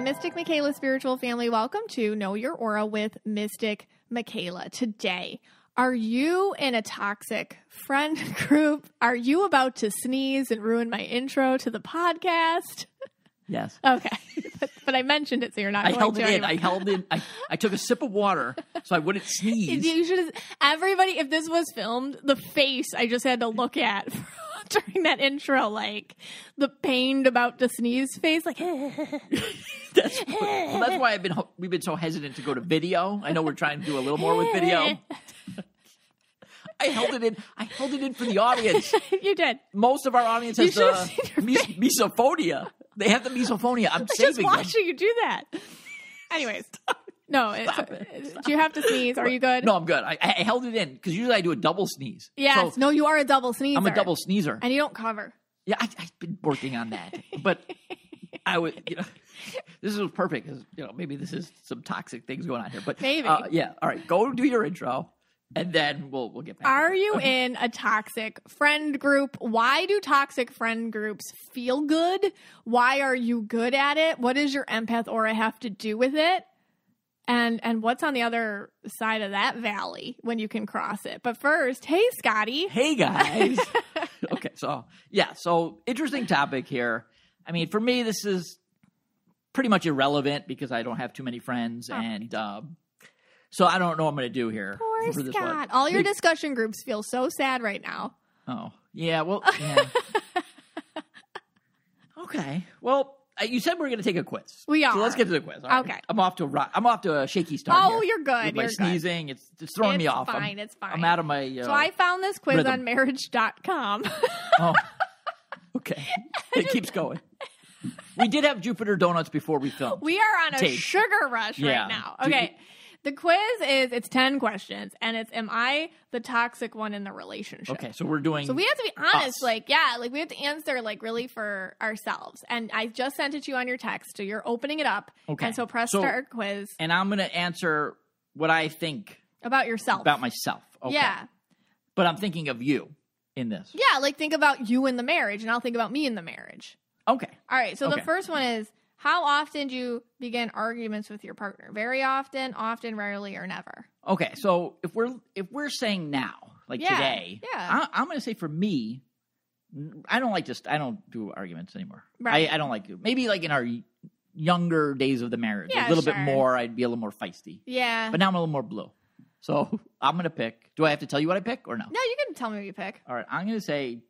Hey, Mystic Michaela spiritual family, welcome to Know Your Aura with Mystic Michaela. Today, are you in a toxic friend group? Are you about to sneeze and ruin my intro to the podcast? Yes. Okay, but, but I mentioned it, so you're not. I going held to it in. I held in. I, I took a sip of water so I wouldn't sneeze. You should. Everybody, if this was filmed, the face I just had to look at during that intro, like the pained about to sneeze face, like. That's, well, that's why I've been we've been so hesitant to go to video. I know we're trying to do a little more with video. I held it in. I held it in for the audience. you did. Most of our audience has should've uh, mes- misophonia. They have the misophonia. I'm Just saving them. watching you do that. Anyways, no. It's, Stop it. Do you have to sneeze? Are you good? No, I'm good. I, I held it in because usually I do a double sneeze. Yes. So no, you are a double sneezer. I'm a double sneezer. and you don't cover. Yeah, I, I've been working on that, but I would, you know, this is perfect because you know maybe this is some toxic things going on here, but Maybe. uh, yeah. All right, go do your intro, and then we'll we'll get back. Are you in a toxic friend group? Why do toxic friend groups feel good? Why are you good at it? What does your empath aura have to do with it? And and what's on the other side of that valley when you can cross it? But first, hey Scotty. Hey guys. okay, so yeah, so interesting topic here. I mean, for me, this is pretty much irrelevant because I don't have too many friends, and um, so I don't know what I'm going to do here Poor Scott. one. All your discussion groups feel so sad right now. Oh, yeah. Well, yeah. okay. Well, uh, you said we are going to take a quiz. We are. So let's get to the quiz. Right. Okay. I'm off to a ro- I'm off to a shaky start. Oh, you're good. You're good. sneezing, it's, it's throwing me It's off. I'm- fine, it's fine. I'm out of my. Uh, So I found this quiz rhythm. on marriage.com. oh, okay. It keeps going. We did have Jupiter donuts before we filmed. we are on a Tape. sugar rush Yeah. right now. Okay. The quiz is it's 10 questions and it's am I the toxic one in the relationship? Okay, so we're doing. So we have to be honest, Us. like, yeah, like we have to answer like really for ourselves. And I just sent it to you on your text, so you're opening it up. Okay. And so press So- start quiz and I'm going to answer what I think about yourself. about myself. Okay. Yeah. But I'm thinking of you in this. Yeah, like think about you in the marriage, and I'll think about me in the marriage. Okay. All right. So the first one is how often do you begin arguments with your partner? Very often, often, rarely, or never. Okay, so if we're if we're saying now, like Yeah, today, yeah. I, I'm going to say for me, I don't like just I don't do arguments anymore. Right. I, I don't like. Maybe like in our younger days of the marriage, Yeah, a little sure. bit more. I'd be a little more feisty, Yeah. but now I'm a little more blue. So I'm going to pick. Do I have to tell you what I pick or no? no, you can tell me what you pick. All right, I'm going to say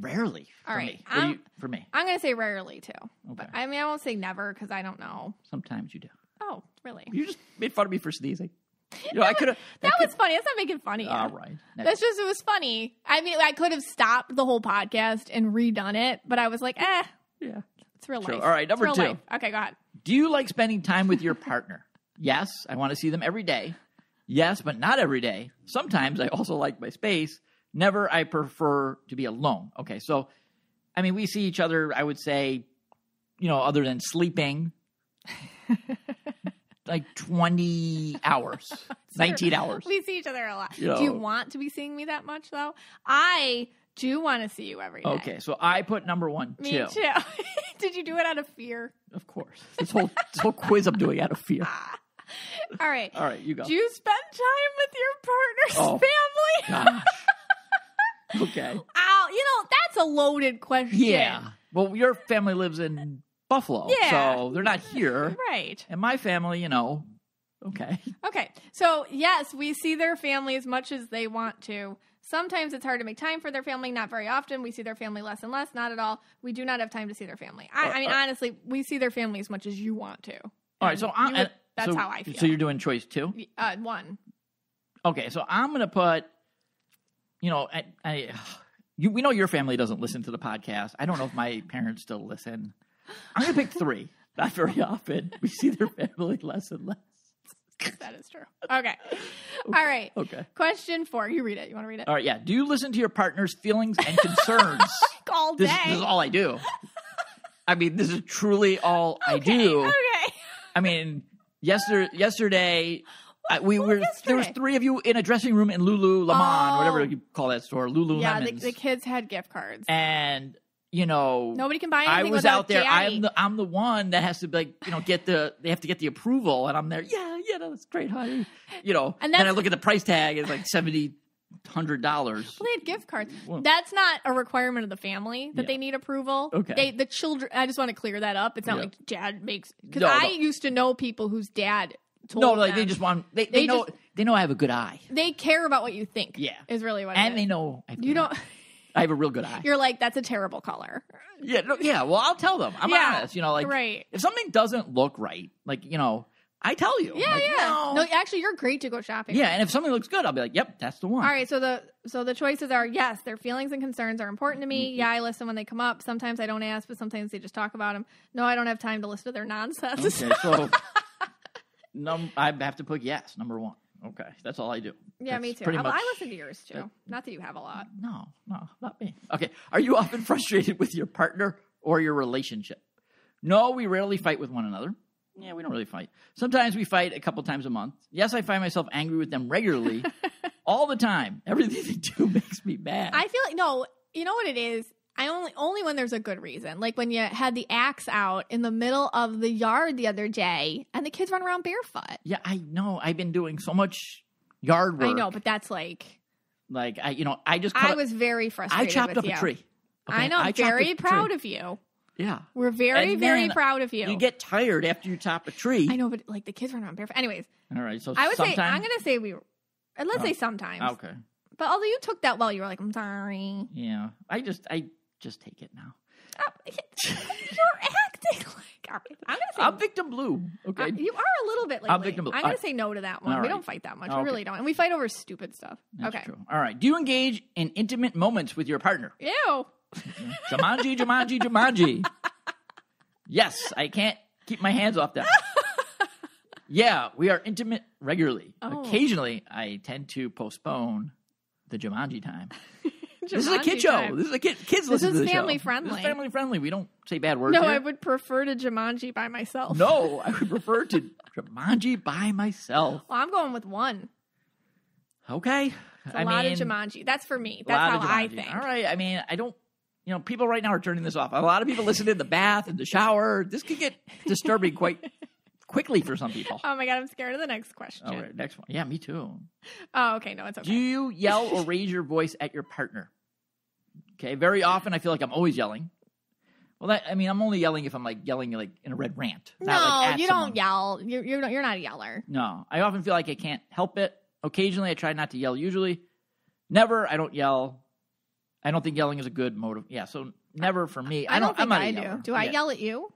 rarely. For All right, me. You- for me, I'm gonna say rarely too. But Okay. I mean, I won't say never because I don't know. sometimes you do. Oh, really? You just made fun of me for sneezing. You know, I could have. That was funny. That's not making funny. all right. That's just it was funny. I mean, I could have stopped the whole podcast and redone it, but I was like, eh, yeah. it's real Sure. life. All right, number real two. life. Okay, go ahead. Do you like spending time with your partner? yes, I want to see them every day. Yes, but not every day. Sometimes I also like my space. Never, I prefer to be alone. Okay, so I mean, we see each other, I would say, you know, other than sleeping, like 20 hours, 19 hours. We see each other a lot. You Do you want to be seeing me that much though? I do want to see you every day. Okay, so I put number one, Me too. too. Did you do it out of fear? Of course. This whole, this whole quiz I'm doing out of fear. All right. All right, you go. Do you spend time with your partner's Oh. family? Gosh. Okay. Ow, you know, that's a loaded question. Yeah. Well, your family lives in Buffalo, Yeah. so they're not here. Right. And my family, you know, okay. Okay. So, yes, we see their family as much as they want to. Sometimes it's hard to make time for their family. Not very often. We see their family less and less. Not at all. We do not have time to see their family. I, I mean, Uh, uh, honestly, we see their family as much as you want to. All right, so I, you would- that's so, how I feel. So you're doing choice two. Uh, one. Okay, so I'm gonna put, you know, I, I you, we know your family doesn't listen to the podcast. I don't know if my parents still listen. I'm gonna pick three. Not very often. We see their family less and less. That is true. Okay. All right. Okay. Question four. You read it. You want to read it? All right, yeah. Do you listen to your partner's feelings and concerns? All day. this, this is all I do. I mean, this is truly all I do. Okay. I mean, yesterday, yesterday I, we were there was three of you in a dressing room in Lululemon, Oh. whatever you call that store, Lululemon. Yeah, the, the kids had gift cards. and you know, Nobody can buy I was out there. daddy. I'm the I'm the one that has to like you know get the they have to get the approval, and I'm there. Yeah, yeah, that's great, honey. You know, And then I look at the price tag. It's like seventy hundred dollars. Well, they had gift cards. That's not a requirement of the family that Yeah. they need approval. Okay. They, the children. I just want to clear that up. It's not Yeah. like dad makes because No, I no. used to know people whose dad told No, like them- they just want they, they, They know just- they know I have a good eye, they care about what you think. Yeah. is really what. and they know I you don't. eye. I have a real good eye. You're like that's a terrible color. Yeah, no, yeah. Well, I'll tell them. I'm Yeah, honest. You know, like right. if something doesn't look right, like you know, I tell you. Yeah, Like, yeah. No. No, actually, you're great to go shopping. yeah, and if something looks good, I'll be like, "Yep, that's the one." All right, so the so the choices are yes, their feelings and concerns are important to me. Mm-hmm. Yeah, I listen when they come up. Sometimes I don't ask, but sometimes they just talk about them. No, I don't have time to listen to their nonsense. Okay, so num- I have to put yes, number one. Okay, that's all I do. yeah, That's me too. Pretty I, much. I listen to yours too. that- Not that you have a lot. No, no, not me. Okay, are you often frustrated with your partner or your relationship? No, we rarely fight with one another. Yeah, we don't really fight. Sometimes we fight a couple times a month. Yes, I find myself angry with them regularly, all the time. Everything they do makes me mad. I feel like no. You know what it is? I only only when there's a good reason. Like when you had the axe out in the middle of the yard the other day, and the kids run around barefoot. yeah, I know. I've been doing so much yard work. I know, but that's like Like I, you know, I just I was very frustrated. I chopped up you. a tree. I know. I I'm very proud of you. Yeah, We're very, And very proud of you. you get tired after you chop a tree. I know, but like the kids run around barefoot. Anyways, All right, so I would sometimes, say I'm gonna say we. And let's Oh. say sometimes. okay. But although you took that well, you were like, "I'm sorry." Yeah, I just I just take it now. Uh, You're acting like. All right, I'm gonna say. I'm victim blue. Okay. Uh, you are a little bit lately. I'm victim- blue. I'm gonna right. say no to that one. All We don't fight that much. Okay. We really don't, and we fight over stupid stuff. That's okay. true. All right. Do you engage in intimate moments with your partner? Ew. Jumanji, Jumanji, Jumanji. Yes, I can't keep my hands off that. Yeah, we are intimate regularly. Oh. Occasionally, I tend to postpone the Jumanji time. This is a Jumanji kid show. time. This is a kid. Kids This listen is to the family show. friendly. This is family friendly. We don't say bad words. No, here. I would prefer to Jumanji by myself. No, I would prefer to Jumanji by myself. Well, I'm going with one. Okay. It's a I lot mean, of Jumanji. That's for me. That's how I think. All right. I mean, I don't. You know, people right now are turning this off. A lot of people listen in the bath, and the shower. This could get disturbing quite quickly for some people. Oh my god, I'm scared of the next question. All right, next one. Yeah, me too. Oh, okay, no, it's okay. Do you yell or raise your voice at your partner? Okay, very often I feel like I'm always yelling. Well, that, I mean, I'm only yelling if I'm like yelling like in a red rant. no, like you someone. don't yell. You're you're not, you're not a yeller. No, I often feel like I can't help it. Occasionally, I try not to yell. Usually, never. I don't yell. I don't think yelling is a good motive. Yeah, so never for me. I, I don't, I'm think I yeller. do. Do I Yeah. yell at you?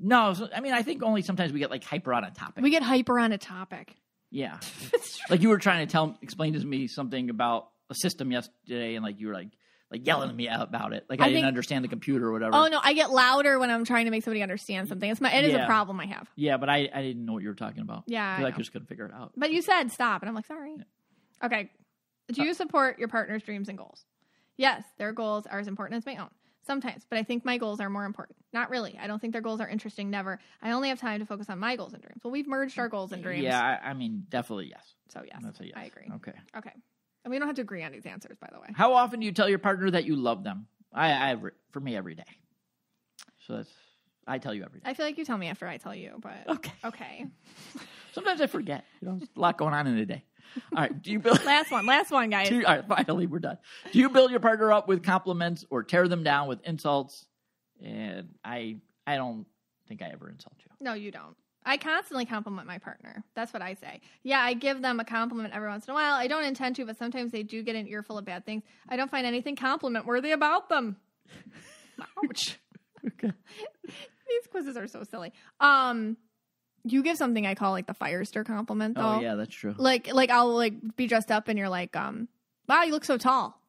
No, so, I mean, I think only sometimes we get like hyper on a topic. We get hyper on a topic. yeah, like you were trying to tell, explain to me something about a system yesterday, and like you were like, like yelling at me about it, like I, I didn't think- understand the computer or whatever. Oh no, I get louder when I'm trying to make somebody understand something. It's my it is a problem I have. Yeah, but I, I didn't know what you were talking about. Yeah, I I, just couldn't figure it out. But you said stop, and I'm like, sorry. Okay. Do Uh, you support your partner's dreams and goals? Yes, their goals are as important as my own. Sometimes, but I think my goals are more important. Not really. I don't think their goals are interesting. Never. I only have time to focus on my goals and dreams. Well, we've merged our goals and dreams. Yeah, I, I mean, definitely yes. So yes, yes. I agree. Okay. Okay. And we don't have to agree on these answers, by the way. How often do you tell your partner that you love them? I, I for me every day. So that's I tell you every day. I feel like you tell me after I tell you, but Okay. okay. Sometimes I forget. You know, there's a lot going on in a day. All right. Do you build? Last one. Last one, guys. you- all right. Finally, we're done. Do you build your partner up with compliments or tear them down with insults? And I, I don't think I ever insult you. No, you don't. I constantly compliment my partner. That's what I say. Yeah, I give them a compliment every once in a while. I don't intend to, but sometimes they do get an earful of bad things. I don't find anything compliment worthy about them. Ouch. Okay. These quizzes are so silly. Um, you give something I call like the Firester compliment though. Oh yeah, that's true. Like like I'll like be dressed up and you're like, um, wow, you look so tall.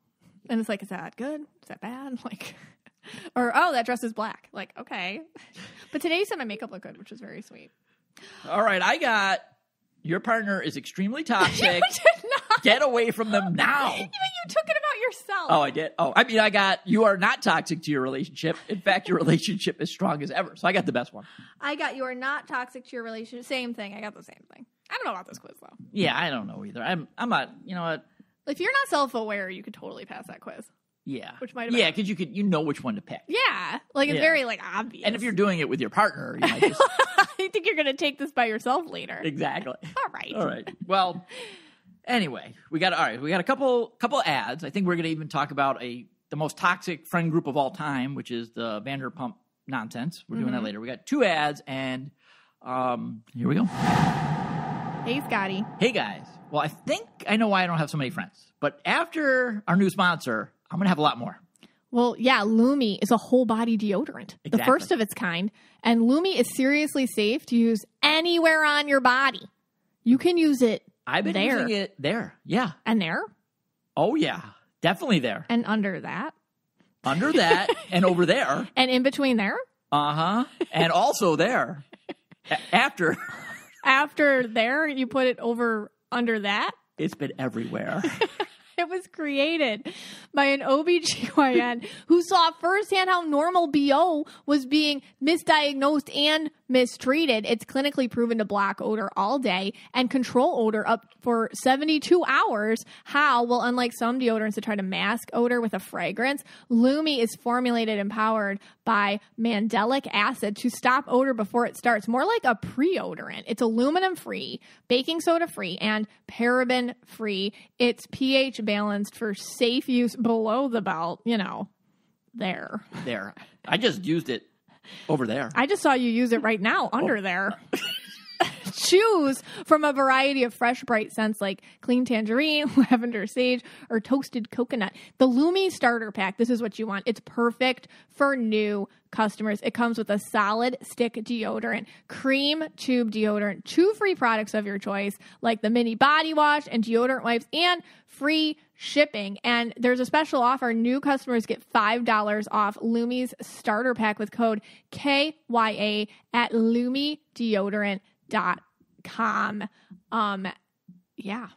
And it's like, is that good? Is that bad? Like or oh, that dress is black. Like, okay. But today you said my makeup looked good, which was very sweet. All right. I got your partner is extremely toxic. did not. Get away from them now. You took it about yourself. Oh, I did. Oh, I mean, I got you are not toxic to your relationship. In fact, your relationship is strong as ever. So I got the best one. I got you are not toxic to your relationship. Same thing. I got the same thing. I don't know about this quiz though. Yeah, I don't know either. I'm I'm not. You know what? If you're not self aware, you could totally pass that quiz. Yeah. Which might have Yeah, because you could you know which one to pick. Yeah, like it's Yeah. very like obvious. And if you're doing it with your partner, you might just I think you're going to take this by yourself later. exactly. All right. All right. Well, anyway, we got all right. We got a couple couple ads. I think we're going to even talk about a the most toxic friend group of all time, which is the Vanderpump nonsense. We're doing that later. We got two ads, and um, here we go. Hey, Scotty. Hey guys. Well, I think I know why I don't have so many friends, but after our new sponsor, I'm going to have a lot more. Well, yeah, Lume is a whole body deodorant, the first of its kind. And Lume is seriously safe to use anywhere on your body. You can use it I've been There. using it there. Yeah. and there Oh yeah. Definitely there. and under that Under that and over there. and in between there. Uh huh. And also there. A- after After there, you put it over under that. it's been everywhere. It was created by an OBGYN who saw firsthand how normal BO was being misdiagnosed and mistreated. It's clinically proven to block odor all day and control odor up for 72 hours. How? Well, unlike some deodorants that try to mask odor with a fragrance, Lume is formulated and powered by mandelic acid to stop odor before it starts, more like a pre-odorant. It's aluminum free, baking soda free, and paraben free. It's pH balanced for safe use below the belt, you know, there. there. I just used it over there. I just saw you use it right now under there. Oh. Choose from a variety of fresh, bright scents like clean tangerine, lavender sage, or toasted coconut. The Lume starter pack, this is what you want. It's perfect for new customers. It comes with a solid stick deodorant, cream tube deodorant, two free products of your choice, like the mini body wash and deodorant wipes, and free shipping. And there's a special offer. New customers get $5 off Lume's starter pack with code KYA at lumedeodorant.com. Um, yeah.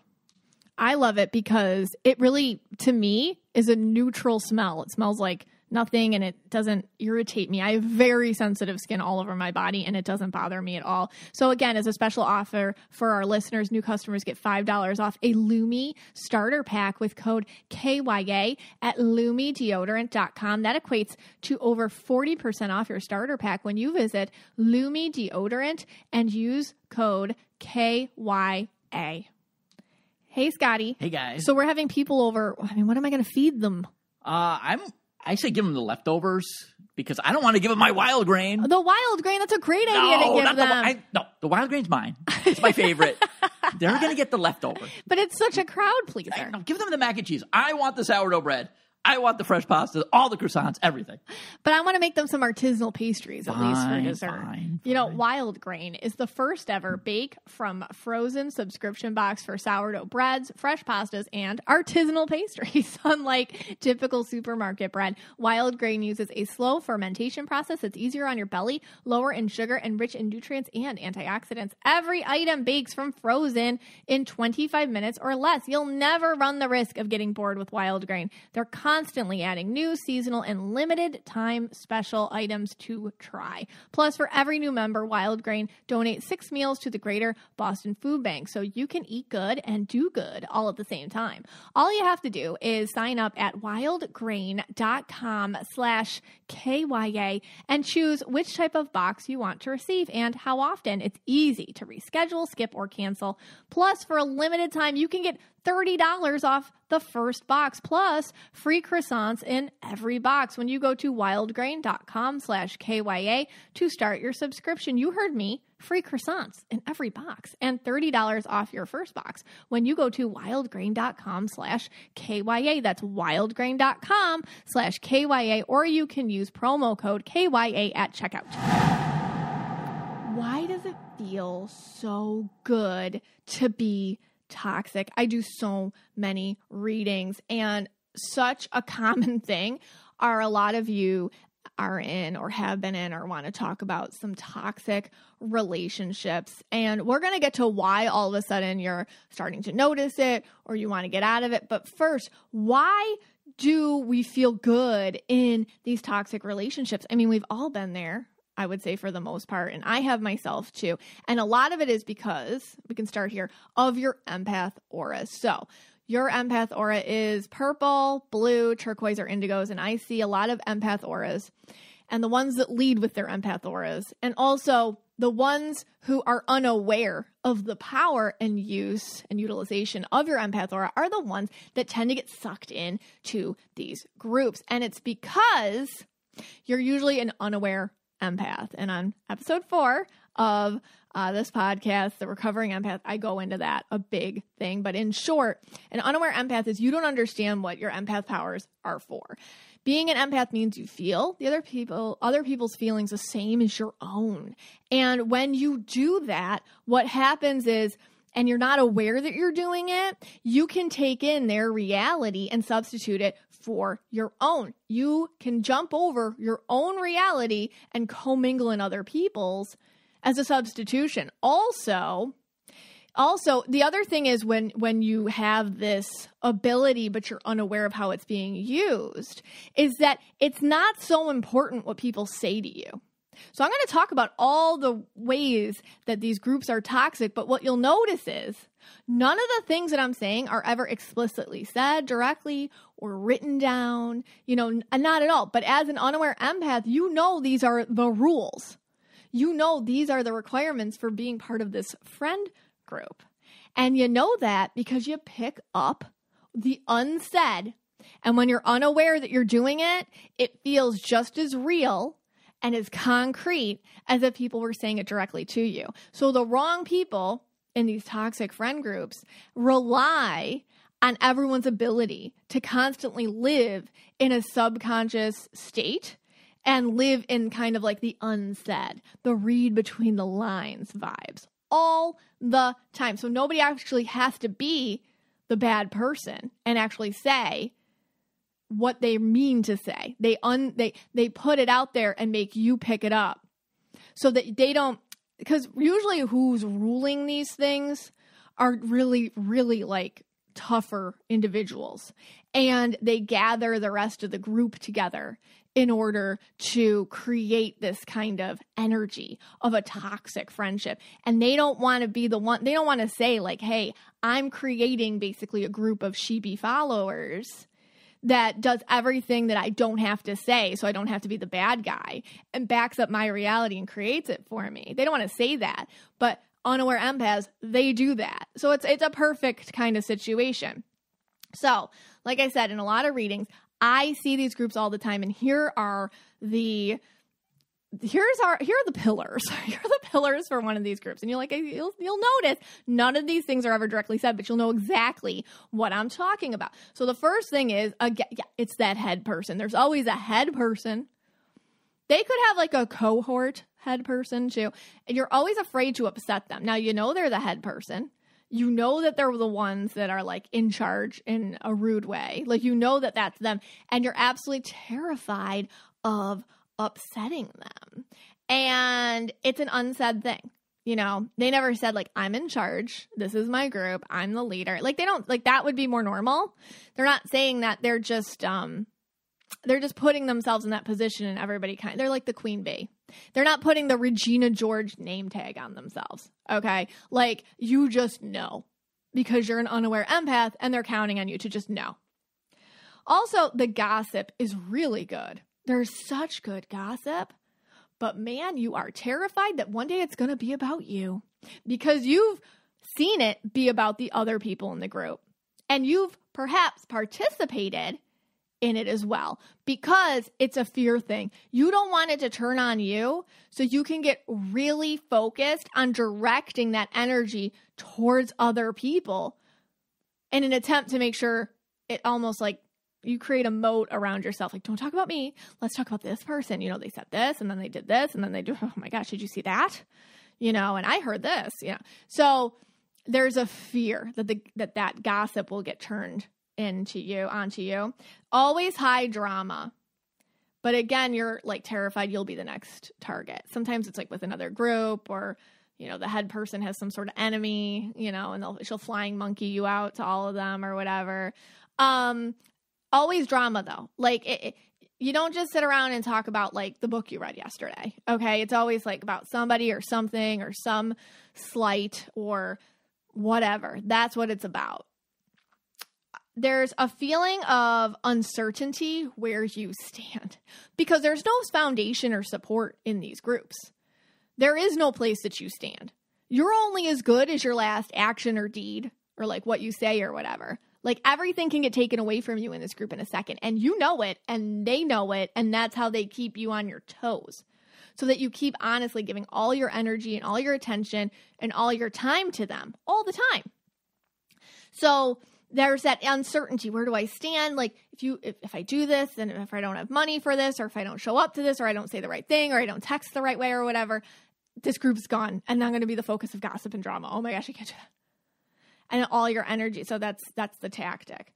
I love it because it really, to me, is a neutral smell. It smells like nothing and it doesn't irritate me. I have very sensitive skin all over my body and it doesn't bother me at all. So, again, as a special offer for our listeners, new customers get $5 off a Lume starter pack with code KYA at lumedeodorant.com. That equates to over 40% off your starter pack when you visit Lume Deodorant and use code KYA. Hey, Scotty. hey guys. So we're having people over. I mean, what am I going to feed them? uh, I'm. I say give them the leftovers because I don't want to give them my Wildgrain. The Wildgrain. That's a great idea to give the, them. wi- I, no, the Wildgrain's mine. It's my favorite. They're gonna get the leftover. but it's such a crowd pleaser. I- no, give them the mac and cheese. I want the sourdough bread. I want the fresh pasta, all the croissants, everything. But I want to make them some artisanal pastries at least for dessert. fine, You know, Wildgrain is the first ever bake from frozen subscription box for sourdough breads, fresh pastas, and artisanal pastries. Unlike typical supermarket bread, Wildgrain uses a slow fermentation process that's easier on your belly, lower in sugar, and rich in nutrients and antioxidants. Every item bakes from frozen in 25 minutes or less. You'll never run the risk of getting bored with Wildgrain. They're constantly adding new seasonal and limited time special items to try. Plus, for every new member, Wildgrain donates six meals to the Greater Boston Food Bank so you can eat good and do good all at the same time. All you have to do is sign up at wildgrain.com slash KYA and choose which type of box you want to receive and how often. It's easy to reschedule, skip, or cancel. Plus, for a limited time, you can get $30 off the first box plus free croissants in every box. When you go to wildgrain.com slash kya to start your subscription you heard me free croissants in every box and $30 off your first box. When you go to wildgrain.com slash kya that's wildgrain.com slash kya or you can use promo code kya at checkout. Why does it feel so good to be toxic? I do so many readings, and such a common thing are a lot of you are in or have been in or want to talk about some toxic relationships. And we're going to get to why all of a sudden you're starting to notice it or you want to get out of it. But first, why do we feel good in these toxic relationships? I mean, we've all been there. I would say for the most part, and I have myself too. And a lot of it is because we can start here of your empath aura. So your empath aura is purple, blue, turquoise, or indigos. And I see a lot of empath auras and the ones that lead with their empath auras. And also the ones who are unaware of the power and use and utilization of your empath aura are the ones that tend to get sucked in to these groups. And it's because you're usually an unaware empath. And on episode four of uh, this podcast, the recovering empath, I go into that a big thing. But in short, an unaware empath is you don't understand what your empath powers are for. Being an empath means you feel the other people, other people's feelings the same as your own. And when you do that, what happens is and you're not aware that you're doing it, you can take in their reality and substitute it for your own. You can jump over your own reality and commingle in other people's as a substitution. Also, also the other thing is when when you have this ability but you're unaware of how it's being used is that it's not so important what people say to you so i'm going to talk about all the ways that these groups are toxic but what you'll notice is none of the things that i'm saying are ever explicitly said directly or written down you know not at all but as an unaware empath you know these are the rules you know these are the requirements for being part of this friend group. And you know that because you pick up the unsaid. And when you're unaware that you're doing it, it feels just as real and as concrete as if people were saying it directly to you. So the wrong people in these toxic friend groups rely on everyone's ability to constantly live in a subconscious state and live in kind of like the unsaid, the read between the lines vibes all the time. So nobody actually has to be the bad person and actually say what they mean to say. They un they they put it out there and make you pick it up. So that they don't because usually who's ruling these things are really really like tougher individuals and they gather the rest of the group together in order to create this kind of energy of a toxic friendship. And they don't want to be the one, they don't want to say, like, hey, I'm creating basically a group of sheepy followers that does everything that I don't have to say, so I don't have to be the bad guy and backs up my reality and creates it for me. They don't want to say that, but unaware empaths, they do that. So it's it's a perfect kind of situation. So, like I said, in a lot of readings, I see these groups all the time, and here are the here's our here are the pillars. Here are the pillars for one of these groups. And you're like you'll, you'll notice none of these things are ever directly said but you'll know exactly what i'm talking about. So the first thing is again yeah it's that head person. There's always a head person. They could have like a cohort head person too. And you're always afraid to upset them. Now you know they're the head person. You know that they're the ones that are like in charge in a rude way. Like you know that that's them. And you're absolutely terrified of upsetting them. And it's an unsaid thing. You know, they never said like I'm in charge. This is my group. I'm the leader. Like they don't like that would be more normal. They're not saying that. They're just um they're just putting themselves in that position and everybody kind of, they're like the queen bee they're not putting the regina george name tag on themselves okay like you just know because you're an unaware empath and they're counting on you to just know also the gossip is really good there's such good gossip. But man you are terrified that one day it's going to be about you. Because you've seen it be about the other people in the group. And you've perhaps participated in it as well. Because it's a fear thing. You don't want it to turn on you, so you can get really focused on directing that energy towards other people in an attempt to make sure it almost like you create a moat around yourself. Like, don't talk about me. Let's talk about this person. You know, they said this and then they did this and then they do, oh my gosh, did you see that? You know, and I heard this, you know. So there's a fear that the that that gossip will get turned into you, onto you. Always high drama. But again, you're like terrified you'll be the next target. Sometimes it's like with another group or you know, the head person has some sort of enemy, you know, and they'll, she'll flying monkey you out to all of them or whatever. Um always drama though. Like it, it you don't just sit around and talk about like the book you read yesterday. Okay? It's always like about somebody or something or some slight or whatever. That's what it's about there's a feeling of uncertainty where you stand because there's no foundation or support in these groups. There is no place that you stand. You're only as good as your last action or deed or like what you say or whatever. Like everything can get taken away from you in this group in a second. And you know it and they know it. And that's how they keep you on your toes. So that you keep honestly giving all your energy and all your attention and all your time to them all the time. So there's that uncertainty. Where do I stand? Like if you if, if I do this and if I don't have money for this or if I don't show up to this or I don't say the right thing or I don't text the right way or whatever, this group's gone and I'm going to be the focus of gossip and drama. Oh my gosh, I can't do that. And all your energy. So that's that's the tactic.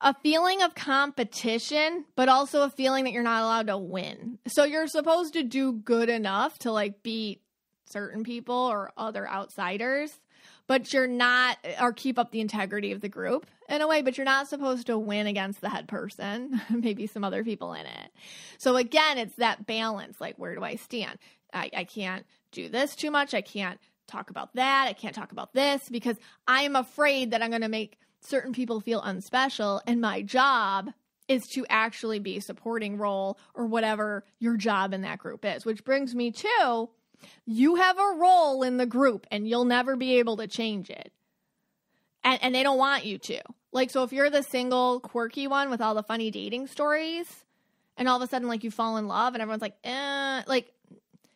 A feeling of competition, but also a feeling that you're not allowed to win. So you're supposed to do good enough to like beat certain people or other outsiders, but you're not or keep up the integrity of the group in a way, but you're not supposed to win against the head person, maybe some other people in it. So again, it's that balance like where do I stand? I, I can't do this too much. I can't talk about that. I can't talk about this because I am afraid that I'm going to make certain people feel unspecial. And my job is to actually be a supporting role or whatever your job in that group is, which brings me to you have a role in the group and you'll never be able to change it. And, and they don't want you to. Like, so if you're the single, quirky one with all the funny dating stories, and all of a sudden, like, you fall in love and everyone's like, eh, like,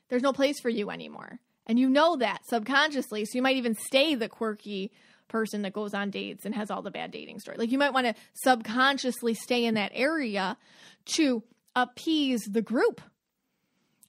there's no place for you anymore. And you know that subconsciously. So you might even stay the quirky person that goes on dates and has all the bad dating stories. Like you might want to subconsciously stay in that area to appease the group.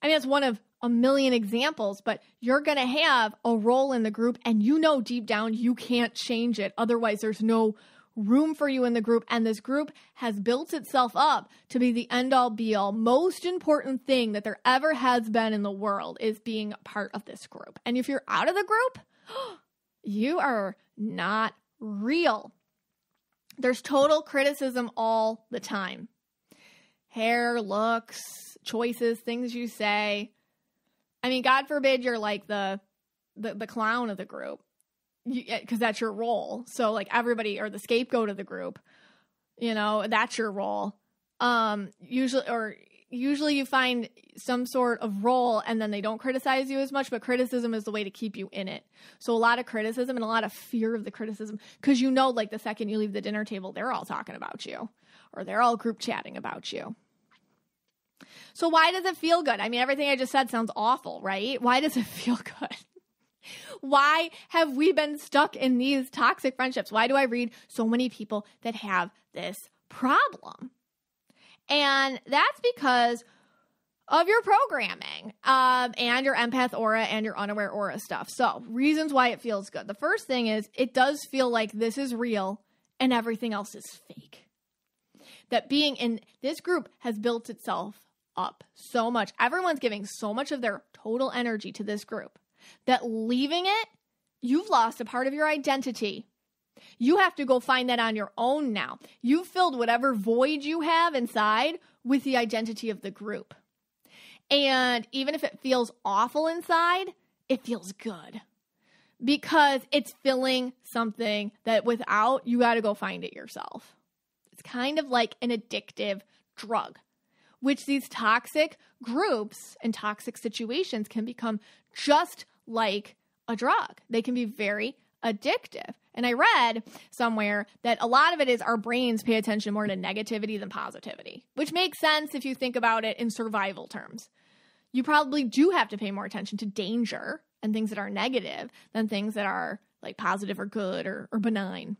I mean, that's one of a million examples, but you're going to have a role in the group and you know deep down you can't change it. Otherwise, there's no room for you in the group. And this group has built itself up to be the end all be all, most important thing that there ever has been in the world is being part of this group. And if you're out of the group, you are not real. There's total criticism all the time hair, looks, choices, things you say. I mean, God forbid you're like the the, the clown of the group because that's your role. So like everybody or the scapegoat of the group, you know, that's your role. Um, usually or usually you find some sort of role and then they don't criticize you as much, but criticism is the way to keep you in it. So a lot of criticism and a lot of fear of the criticism because you know, like the second you leave the dinner table, they're all talking about you or they're all group chatting about you. So why does it feel good? I mean, everything I just said sounds awful, right? Why does it feel good? Why have we been stuck in these toxic friendships? Why do I read so many people that have this problem? And that's because of your programming um, and your empath aura and your unaware aura stuff. So, reasons why it feels good. The first thing is it does feel like this is real and everything else is fake. That being in this group has built itself up so much. Everyone's giving so much of their total energy to this group that leaving it, you've lost a part of your identity. You have to go find that on your own now. You've filled whatever void you have inside with the identity of the group. And even if it feels awful inside, it feels good because it's filling something that without you got to go find it yourself. It's kind of like an addictive drug, which these toxic groups and toxic situations can become just like a drug. They can be very addictive. And I read somewhere that a lot of it is our brains pay attention more to negativity than positivity, which makes sense if you think about it in survival terms. You probably do have to pay more attention to danger and things that are negative than things that are like positive or good or, or benign.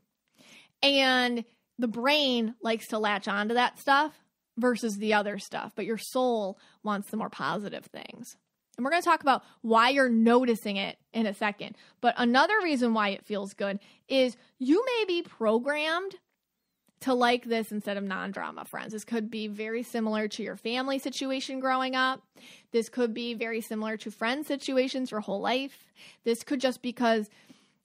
And the brain likes to latch onto that stuff versus the other stuff, but your soul wants the more positive things. And we're going to talk about why you're noticing it in a second. But another reason why it feels good is you may be programmed to like this instead of non drama friends. This could be very similar to your family situation growing up. This could be very similar to friend situations your whole life. This could just because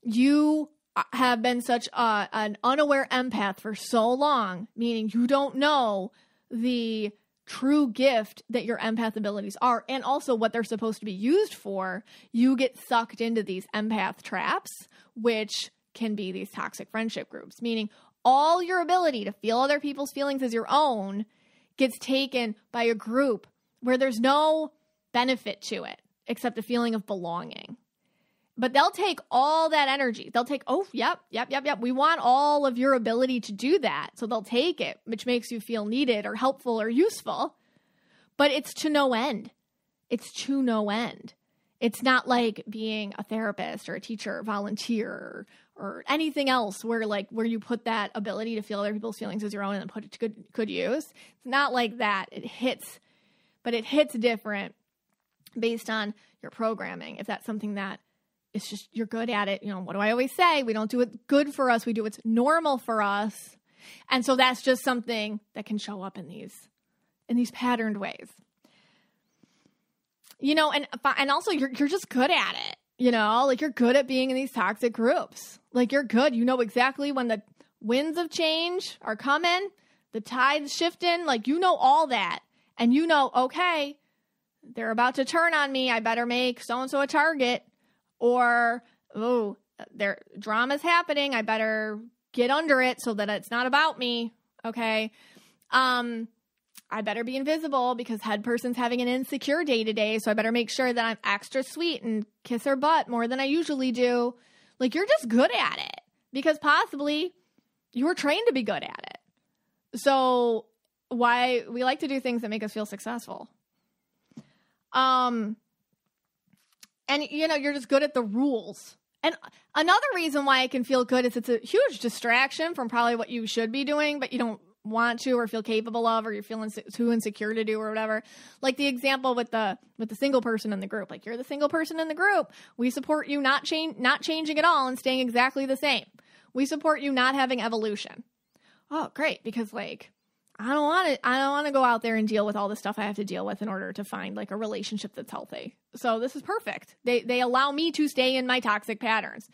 you uh, have been such a, an unaware empath for so long, meaning you don't know the true gift that your empath abilities are and also what they're supposed to be used for, you get sucked into these empath traps, which can be these toxic friendship groups, meaning all your ability to feel other people's feelings as your own gets taken by a group where there's no benefit to it except a feeling of belonging. But they'll take all that energy. They'll take, oh, yep, yep, yep, yep. We want all of your ability to do that. So they'll take it, which makes you feel needed or helpful or useful. But it's to no end. It's to no end. It's not like being a therapist or a teacher or volunteer or, anything else where like where you put that ability to feel other people's feelings as your own and put it to good good use. It's not like that. It hits, but it hits different based on your programming. If that's something that it's just you're good at it. You know, what do I always say? We don't do it good for us. We do what's normal for us. And so that's just something that can show up in these in these patterned ways. You know, and and also you're you're just good at it. You know, like you're good at being in these toxic groups. Like you're good. You know exactly when the winds of change are coming, the tides shifting, like you know all that. And you know, okay, they're about to turn on me. I better make so and so a target or oh, there drama's happening. I better get under it so that it's not about me. Okay. Um, I better be invisible because head person's having an insecure day today. So I better make sure that I'm extra sweet and kiss her butt more than I usually do. Like you're just good at it because possibly you were trained to be good at it. So why we like to do things that make us feel successful. Um, and you know you're just good at the rules. And another reason why it can feel good is it's a huge distraction from probably what you should be doing but you don't want to or feel capable of or you're feeling too insecure to do or whatever. Like the example with the with the single person in the group. Like you're the single person in the group. We support you not change not changing at all and staying exactly the same. We support you not having evolution. Oh great because like I don't want to I don't want to go out there and deal with all the stuff I have to deal with in order to find like a relationship that's healthy. So this is perfect. They they allow me to stay in my toxic patterns.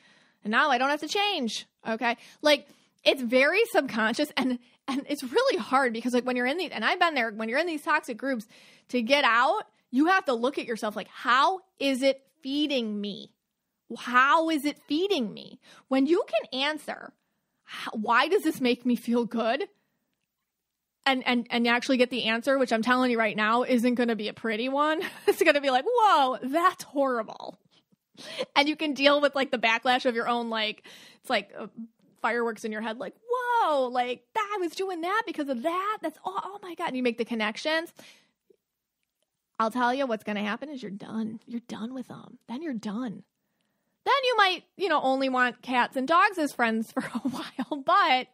And now I don't have to change. Okay? Like it's very subconscious and and it's really hard because like when you're in these and I've been there when you're in these toxic groups to get out, you have to look at yourself like how is it feeding me? How is it feeding me? When you can answer, why does this make me feel good? And and and you actually get the answer, which I'm telling you right now isn't going to be a pretty one. it's going to be like, "Whoa, that's horrible." And you can deal with like the backlash of your own like it's like uh, fireworks in your head like, "Whoa, like that I was doing that because of that." That's oh, oh my god, and you make the connections. I'll tell you what's going to happen is you're done. You're done with them. Then you're done. Then you might, you know, only want cats and dogs as friends for a while, but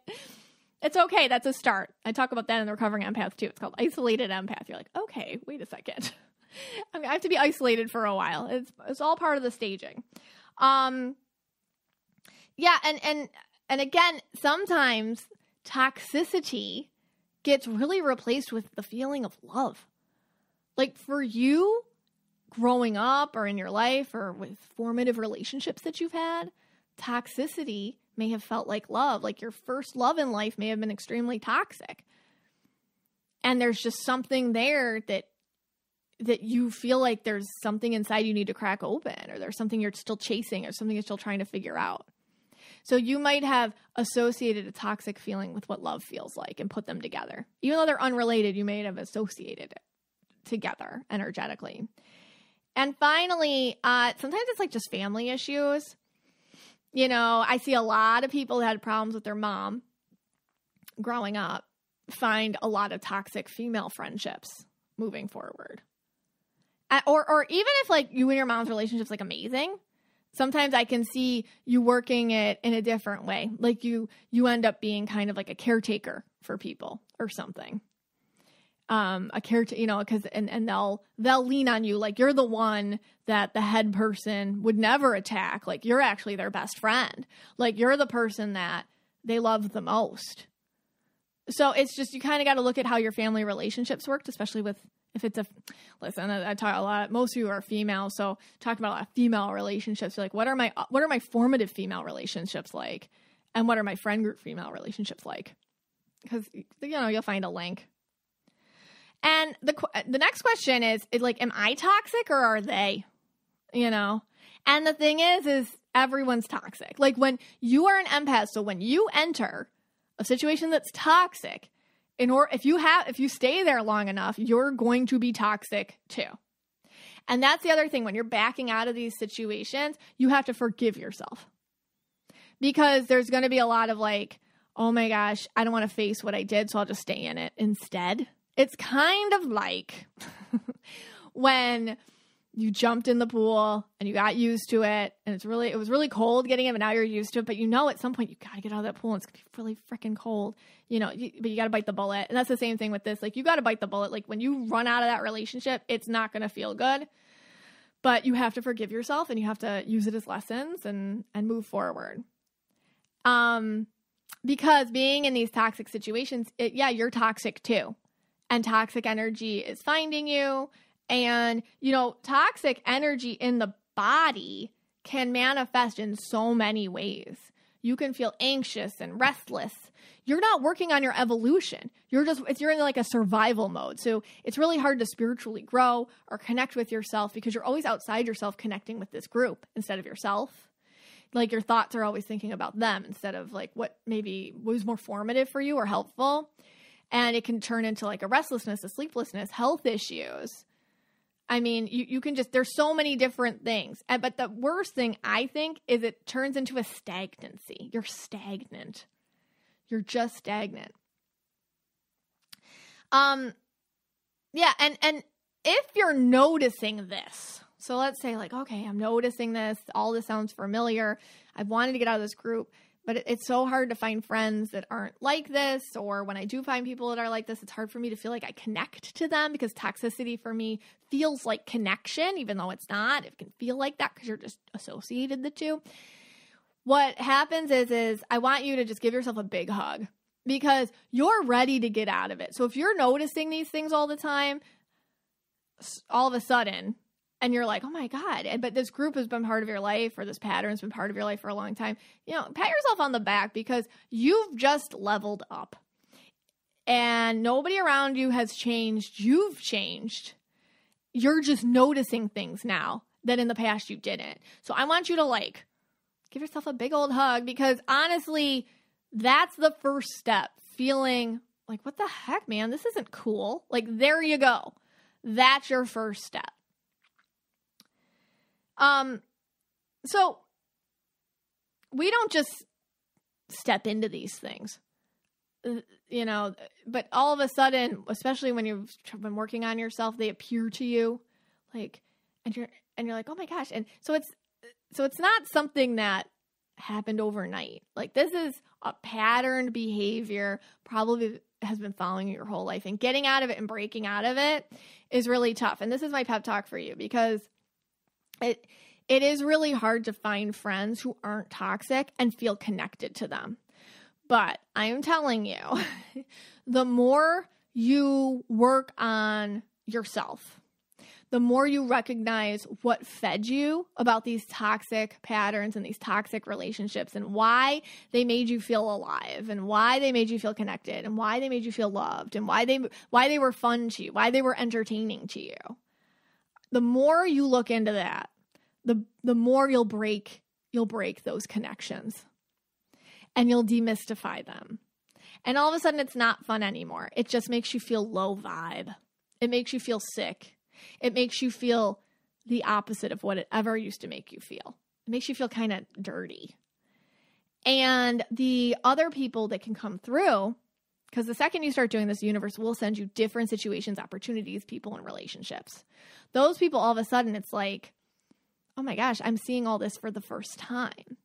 it's okay. That's a start. I talk about that in the recovering empath too. It's called isolated empath. You're like, okay, wait a second. I, have to be isolated for a while. It's it's all part of the staging. Um, yeah, and and and again, sometimes toxicity gets really replaced with the feeling of love. Like for you, growing up or in your life or with formative relationships that you've had, toxicity may have felt like love. Like your first love in life may have been extremely toxic. And there's just something there that that you feel like there's something inside you need to crack open or there's something you're still chasing or something you're still trying to figure out. So you might have associated a toxic feeling with what love feels like and put them together. Even though they're unrelated, you may have associated it together energetically. And finally, uh, sometimes it's like just family issues you know, I see a lot of people who had problems with their mom growing up find a lot of toxic female friendships moving forward. Or or even if like you and your mom's relationship's like amazing, sometimes I can see you working it in a different way. Like you you end up being kind of like a caretaker for people or something um a character you know because and and they'll they'll lean on you. Like you're the one that the head person would never attack. Like you're actually their best friend. Like you're the person that they love the most. So it's just you kind of got to look at how your family relationships worked especially with if it's a listen I, I, talk a lot most of you are female so talk about a lot of female relationships. Like what are my what are my formative female relationships like? And what are my friend group female relationships like? Because you know you'll find a link and the the next question is, is like, am I toxic or are they? You know. And the thing is, is everyone's toxic. Like when you are an empath, so when you enter a situation that's toxic, in order if you have if you stay there long enough, you're going to be toxic too. And that's the other thing when you're backing out of these situations, you have to forgive yourself. Because there's going to be a lot of like, oh my gosh, I don't want to face what I did, so I'll just stay in it instead. It's kind of like when you jumped in the pool and you got used to it and it's really it was really cold getting in but now you're used to it. But you know at some point you got to get out of that pool and it's going to be really freaking cold. You know you, but you got to bite the bullet. And that's the same thing with this. Like you got to bite the bullet. Like when you run out of that relationship it's not going to feel good. But you have to forgive yourself and you have to use it as lessons and and move forward. Um because being in these toxic situations it, yeah you're toxic too and toxic energy is finding you and, you know, toxic energy in the body can manifest in so many ways. You can feel anxious and restless. You're not working on your evolution. You're just, you're in like a survival mode. So it's really hard to spiritually grow or connect with yourself because you're always outside yourself connecting with this group instead of yourself. Like your thoughts are always thinking about them instead of like what maybe was more formative for you or helpful. And it can turn into like a restlessness, a sleeplessness, health issues I mean, you, you can just, there's so many different things. But the worst thing I think is it turns into a stagnancy. You're stagnant. You're just stagnant. Um, yeah, and and if you're noticing this, so let's say like, okay, I'm noticing this. All this sounds familiar. I've wanted to get out of this group but it's so hard to find friends that aren't like this or when i do find people that are like this it's hard for me to feel like i connect to them because toxicity for me feels like connection even though it's not. It can feel like that because you're just associated the two. What happens is is i want you to just give yourself a big hug because you're ready to get out of it. So if you're noticing these things all the time all of a sudden and you're like, oh my God. But this group has been part of your life or this pattern's been part of your life for a long time. You know, pat yourself on the back because you've just leveled up. And nobody around you has changed. You've changed. You're just noticing things now that in the past you didn't. So I want you to like give yourself a big old hug because honestly, that's the first step. Feeling like, what the heck, man? This isn't cool. Like, there you go. That's your first step. Um, so we don't just step into these things, uh, you know, but all of a sudden, especially when you've been working on yourself, they appear to you like, and you're, and you're like, oh my gosh. And so it's, so it's not something that happened overnight. Like this is a patterned behavior, probably has been following you your whole life and getting out of it and breaking out of it is really tough. And this is my pep talk for you because it it is really hard to find friends who aren't toxic and feel connected to them. But I am telling you, the more you work on yourself, the more you recognize what fed you about these toxic patterns and these toxic relationships and why they made you feel alive and why they made you feel connected and why they made you feel loved and why they why they were fun to you, why they were entertaining to you. The more you look into that, the the more you'll break you'll break those connections and you'll demystify them. And all of a sudden it's not fun anymore. It just makes you feel low vibe. It makes you feel sick. It makes you feel the opposite of what it ever used to make you feel. It makes you feel kind of dirty. And the other people that can come through, because the second you start doing this, the universe will send you different situations, opportunities, people, and relationships. Those people, all of a sudden, it's like, oh my gosh, I'm seeing all this for the first time.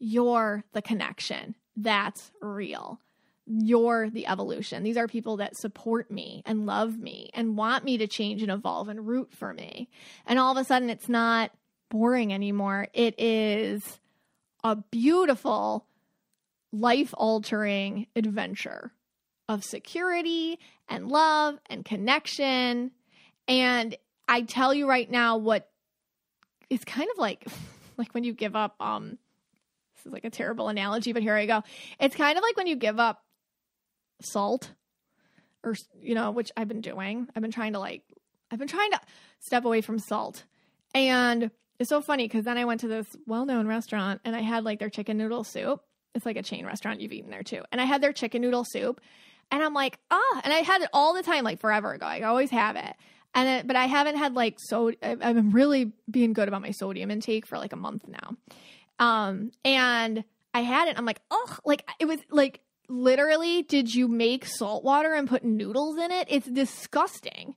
You're the connection. That's real. You're the evolution. These are people that support me and love me and want me to change and evolve and root for me. And all of a sudden, it's not boring anymore. It is a beautiful, life altering adventure of security and love and connection. And I tell you right now, what it's kind of like like when you give up um this is like a terrible analogy but here I go. It's kind of like when you give up salt or you know, which I've been doing. I've been trying to like I've been trying to step away from salt. And it's so funny cuz then I went to this well-known restaurant and I had like their chicken noodle soup It's like a chain restaurant. You've eaten there too. And I had their chicken noodle soup. And I'm like, ah, and I had it all the time, like forever ago. I always have it. And it, but I haven't had like so I've been really being good about my sodium intake for like a month now. Um, and I had it. I'm like, oh, like it was like literally, did you make salt water and put noodles in it? It's disgusting.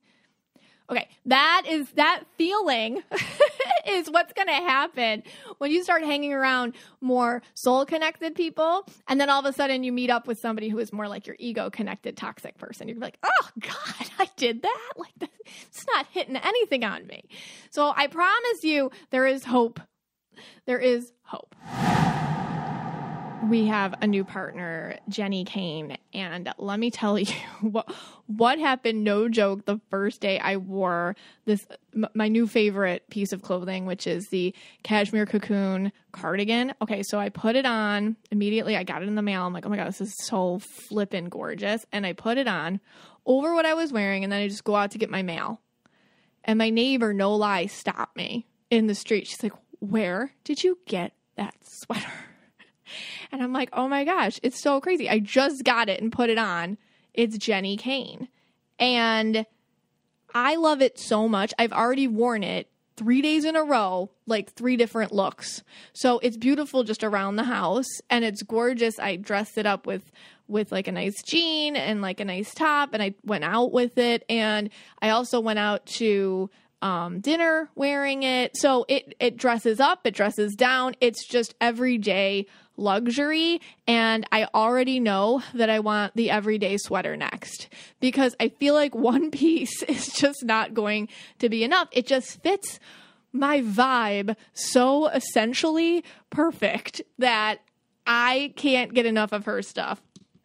Okay, that is that feeling is what's going to happen when you start hanging around more soul connected people and then all of a sudden you meet up with somebody who is more like your ego connected toxic person. You're like, "Oh god, I did that." Like it's not hitting anything on me. So I promise you there is hope. There is hope we have a new partner, Jenni Kayne. and let me tell you what what happened. No joke. The first day I wore this, m- my new favorite piece of clothing, which is the cashmere cocoon cardigan. Okay, so I put it on immediately. I got it in the mail. I'm like, oh my god, this is so flippin' gorgeous, and I put it on over what I was wearing, and then I just go out to get my mail, and my neighbor, no lie, stopped me in the street. She's like, "Where did you get that sweater?" And I'm like, oh my gosh, it's so crazy. I just got it and put it on. It's Jenni Kayne. And I love it so much. I've already worn it three days in a row, like three different looks. So it's beautiful just around the house and it's gorgeous. I dressed it up with with like a nice jean and like a nice top and I went out with it and I also went out to um, dinner wearing it. So it it dresses up, it dresses down. It's just everyday luxury. And I already know that I want the everyday sweater next because I feel like one piece is just not going to be enough. It just fits my vibe so essentially perfect that I can't get enough of her stuff.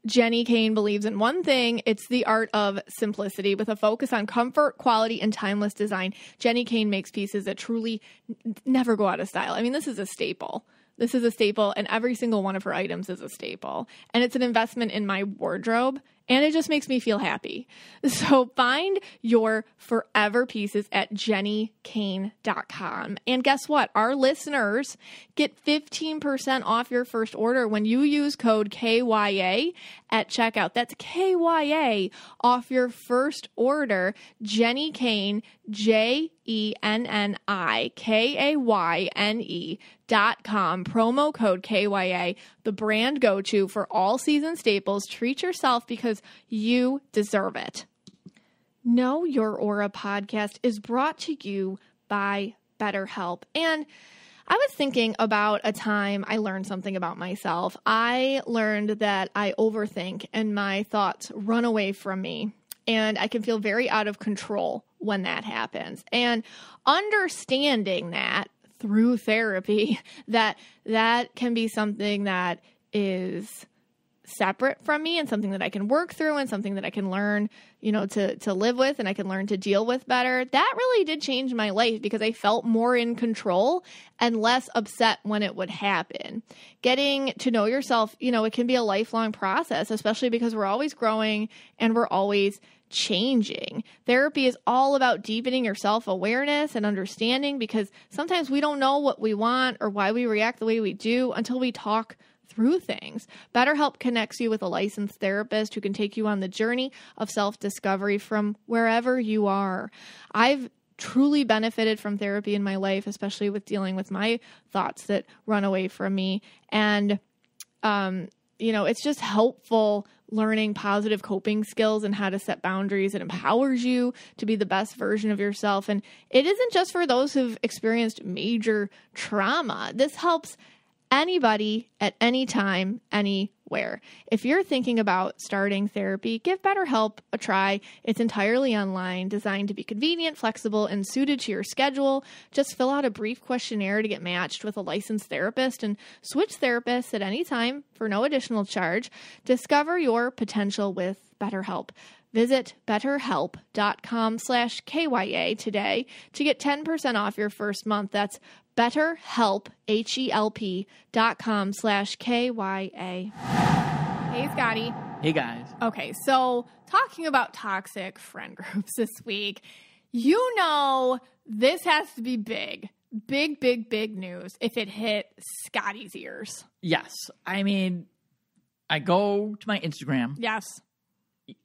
Jenni Kayne believes in one thing it's the art of simplicity. With a focus on comfort, quality, and timeless design, Jenni Kayne makes pieces that truly n- never go out of style. I mean, this is a staple. This is a staple, and every single one of her items is a staple. And it's an investment in my wardrobe, and it just makes me feel happy. So find your forever pieces at jennikayne.com. And guess what? Our listeners get 15% off your first order when you use code KYA at checkout. That's KYA off your first order. Jenni Kayne, J E N N I K A Y N E dot com promo code KYA the brand go to for all season staples treat yourself because you deserve it know your aura podcast is brought to you by BetterHelp and I was thinking about a time I learned something about myself. I learned that I overthink and my thoughts run away from me and I can feel very out of control when that happens. And understanding that through therapy that that can be something that is separate from me and something that I can work through and something that I can learn, you know, to to live with and I can learn to deal with better. That really did change my life because I felt more in control and less upset when it would happen. Getting to know yourself, you know, it can be a lifelong process, especially because we're always growing and we're always changing. Therapy is all about deepening your self awareness and understanding because sometimes we don't know what we want or why we react the way we do until we talk through things. BetterHelp connects you with a licensed therapist who can take you on the journey of self discovery from wherever you are. I've truly benefited from therapy in my life, especially with dealing with my thoughts that run away from me. And, um, you know, it's just helpful learning positive coping skills and how to set boundaries. It empowers you to be the best version of yourself. And it isn't just for those who've experienced major trauma. This helps anybody at any time, anywhere. If you're thinking about starting therapy, give BetterHelp a try. It's entirely online, designed to be convenient, flexible, and suited to your schedule. Just fill out a brief questionnaire to get matched with a licensed therapist and switch therapists at any time for no additional charge. Discover your potential with BetterHelp. Visit betterhelp.com slash KYA today to get 10% off your first month. That's betterhelp, H-E-L-P dot com slash K-Y-A. Hey, Scotty. Hey, guys. Okay, so talking about toxic friend groups this week, you know this has to be big big, big, big news if it hit Scotty's ears. Yes. I mean, I go to my Instagram Yes.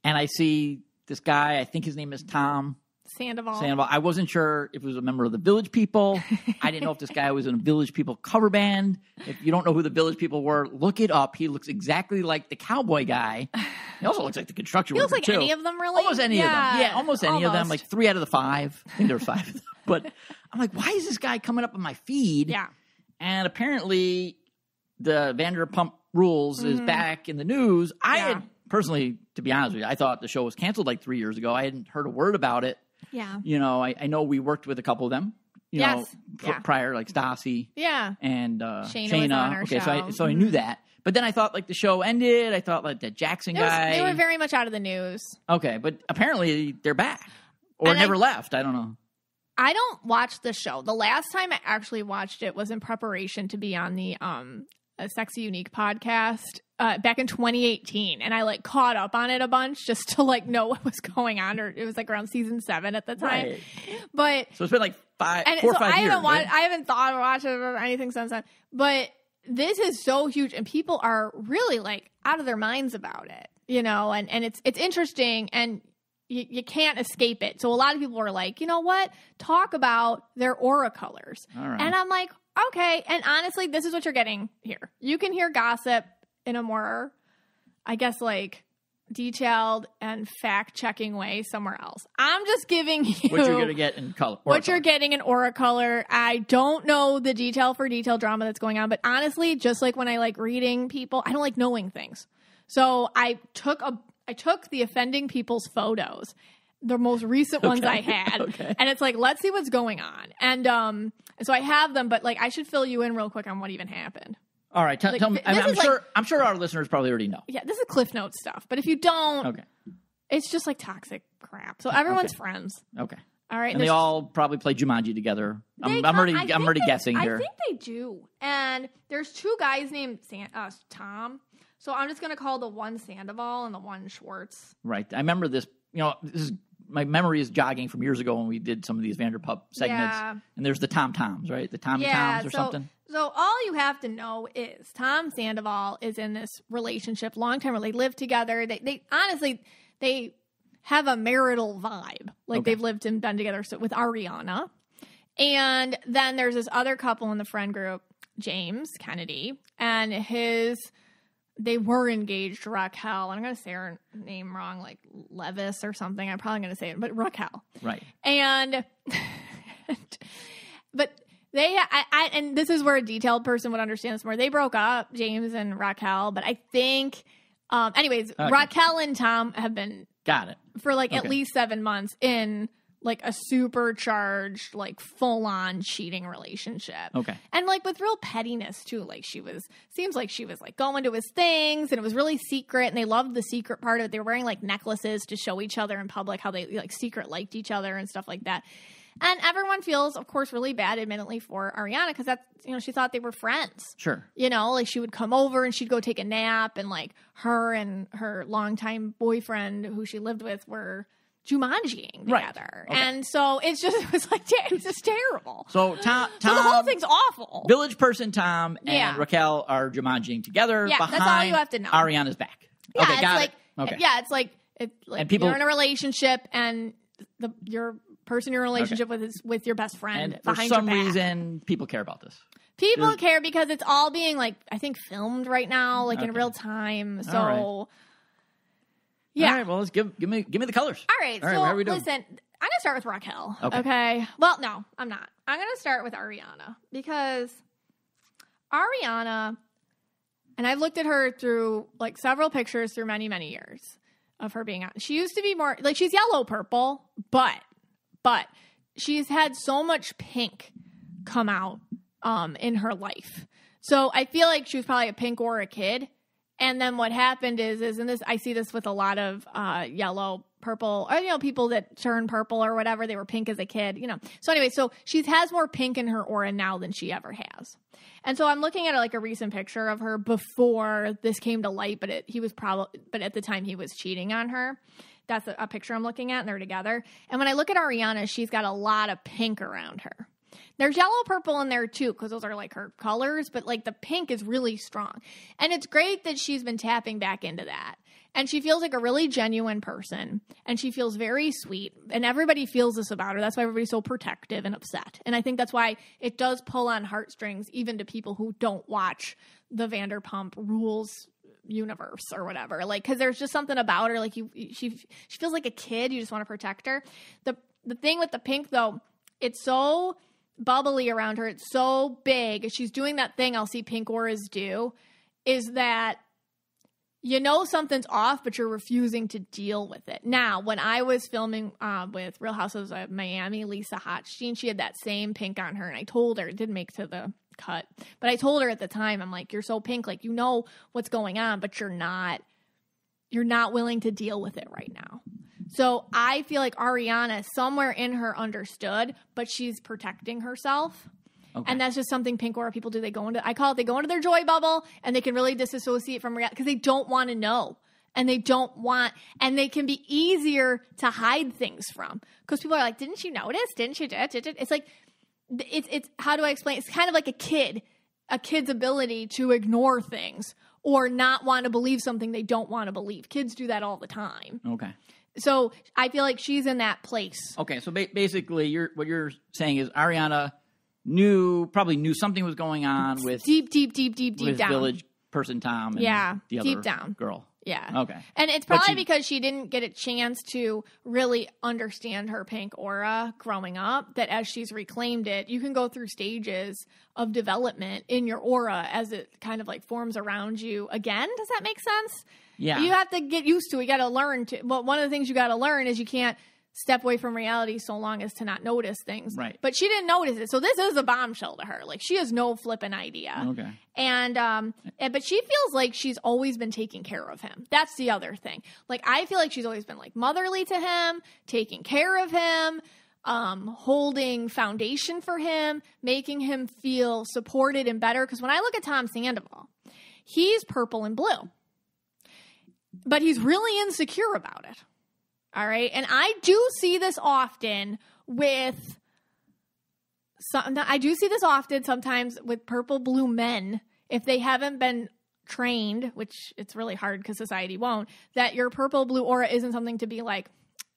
and I see this guy. I think his name is Tom Sandoval. Sandoval. I wasn't sure if it was a member of the Village People. I didn't know if this guy was in a Village People cover band. If you don't know who the Village People were, look it up. He looks exactly like the cowboy guy. He also looks like the construction Feels worker like too. any of them, really. Almost any of them. Yeah, almost any of them. Like three out of the five. I think there were five. of them. But I'm like, why is this guy coming up on my feed? yeah. And apparently, the Vanderpump Rules is back in the news. I Mm-hmm. Yeah. had personally, to be honest with you, I thought the show was canceled like three years ago. I hadn't heard a word about it. Yeah. You know, I, I know we worked with a couple of them. You know, pr- Yeah. prior like Stassi Yeah. and uh, Scheana Scheana. was on our okay, so I, show. so I knew that. But then I thought like the show ended. I thought like the Jackson was- guy. they were very much out of the news. okay, but apparently they're back or And I- never left. I don't know. I don't watch the show. The last time I actually watched it was in preparation to be on the um a Sexy Unique podcast uh, back in 2018, and I like caught up on it a bunch just to like know what was going on. Or it was like around season seven at the time, Right. but So it's been like five, and four so or five I years. haven't watched, right? I haven't thought of watching it or anything since then. But this is so huge, and people are really like out of their minds about it, you know. And and it's it's interesting, and you, you can't escape it. So a lot of people are like, you know what? Talk about their aura colors, All right. and I'm like, okay. And honestly, this is what you're getting here. You can hear gossip in a more, I guess, like detailed and fact checking way somewhere else. I'm just giving you what you're gonna get in color. what you're getting in aura color. I don't know the detail for detail drama that's going on, but honestly, just like when I like reading people, I don't like knowing things. So I took a I took the offending people's photos, the most recent ones I had, Okay. and it's like let's see what's going on. And um, so I have them, but like I should fill you in real quick on what even happened. All right, tell, Like, tell me. I mean, I'm is like- sure. I'm sure our listeners probably already know. Yeah, this is Cliff Notes stuff, but if you don't, Okay. it's just like toxic crap. So everyone's Okay. friends. Okay. All right, And they all probably play Jumanji together. I'm, I'm already. I I'm already they- guessing here. I think they do. And there's two guys named San- uh, Tom. So I'm just gonna call the one Sandoval and the one Schwartz. Right. I remember this. You know, this is my memory is jogging from years ago when we did some of these Vanderpump segments. Yeah. And there's the Tom Toms, right? The Tommy yeah. Toms or so something. so all you have to know is Tom Sandoval is in this relationship, long time. They live together. They they honestly they have a marital vibe, like Okay. they've lived and been together. So with Ariana, and then there's this other couple in the friend group, James Kennedy, and his they were engaged to Raquel. And I'm going to say her name wrong, like Leviss or something. I'm probably going to say it, but Raquel. Right. And, but they, I, I, and this is where a detailed person would understand this more. They broke up, James and Raquel, but I think, um, anyways, Okay. Raquel and Tom have been Got it. for like at least seven months in like a supercharged, like full on cheating relationship. Okay. And like with real pettiness too. Like she was seems like she was like going to his things and it was really secret and they loved the secret part of it. They were wearing like necklaces to show each other in public how they like secret liked each other and stuff like that. And everyone feels, of course, really bad, admittedly, for Ariana because that's you know she thought they were friends. Sure. You know, like she would come over and she'd go take a nap, and like her and her longtime boyfriend, who she lived with, were Jumanjiing Right. together. Okay. And so it's just it was like it was just terrible. So Tom, So Tom, the whole thing's awful. Village person Tom and Yeah. Raquel are Jumanjiing together. Yeah, that's all behind you have to know. Ariana's back. yeah, okay, it's got like it. Okay. yeah, it's like it's like And people- you're in a relationship and the your person you're in a relationship with is with your best friend And for behind some your back. reason, people care about this. People There's- care because it's all being like I think filmed right now, like in real time. So. Yeah. All right. Well, let's give give me give me the colors. All right. All right, so how are we doing? listen, I'm gonna start with Raquel. Okay. Okay. Well, no, I'm not. I'm gonna start with Ariana because Ariana, and I've looked at her through like several pictures through many many years of her being on. She used to be more like she's yellow purple, but but she's had so much pink come out um in her life. So I feel like she was probably a pink or a kid. And then what happened is, is in this, I see this with a lot of uh, yellow, purple, or you know, people that turn purple or whatever. They were pink as a kid, you know. So anyway, so she has more pink in her aura now than she ever has. And so I'm looking at like a recent picture of her before this came to light, but it, he was probably, but at the time he was cheating on her. That's a, a picture I'm looking at, and they're together. And when I look at Ariana, she's got a lot of pink around her. There's yellow, purple in there too, because those are like her colors, but like the pink is really strong. And it's great that she's been tapping back into that. And she feels like a really genuine person and she feels very sweet. And everybody feels this about her. That's why everybody's so protective and upset. And I think that's why it does pull on heartstrings, even to people who don't watch the Vanderpump Rules universe or whatever. Like, because there's just something about her. Like, you, she, she feels like a kid. You just want to protect her. The, the thing with the pink, though, it's so bubbly around her. It's so big. She's doing that thing I'll see pink auras do is that you know something's off, but you're refusing to deal with it. Now, when I was filming uh, with Real Houses of Miami, Lisa Hochstein, she had that same pink on her, and I told her it didn't make to the cut, but I told her at the time, I'm like, you're so pink, like you know what's going on, but you're not, you're not willing to deal with it right now. So I feel like Ariana somewhere in her understood, but she's protecting herself. Okay. And that's just something pink aura people do. They go into, I call it, they go into their joy bubble and they can really disassociate from reality because they don't want to know and they don't want, and they can be easier to hide things from because people are like, didn't you notice? Didn't you? It's like, it's, it's, how do I explain? It's kind of like a kid, a kid's ability to ignore things or not want to believe something they don't want to believe. Kids do that all the time. okay. So I feel like she's in that place. Okay. So ba- basically, you're what you're saying is Ariana knew probably knew something was going on with Deep, deep, deep, deep, deep with down. village person Tom. And Yeah, the other deep down. girl. Yeah. Okay. And it's probably she- because she didn't get a chance to really understand her pink aura growing up that as she's reclaimed it, you can go through stages of development in your aura as it kind of like forms around you again. Does that make sense? Yeah. You have to get used to it. You got to learn to. Well, one of the things you got to learn is you can't step away from reality so long as to not notice things. Right. But she didn't notice it. So this is a bombshell to her. Like she has no flipping idea okay. and um and- but she feels like she's always been taking care of him that's the other thing like i feel like she's always been like motherly to him taking care of him um holding foundation for him making him feel supported and better because when i look at tom sandoval he's purple and blue but he's really insecure about it. All right? And i do see this often with some, I do see this often sometimes with purple blue men if they haven't been trained, which it's really hard because society won't, that your purple blue aura isn't something to be like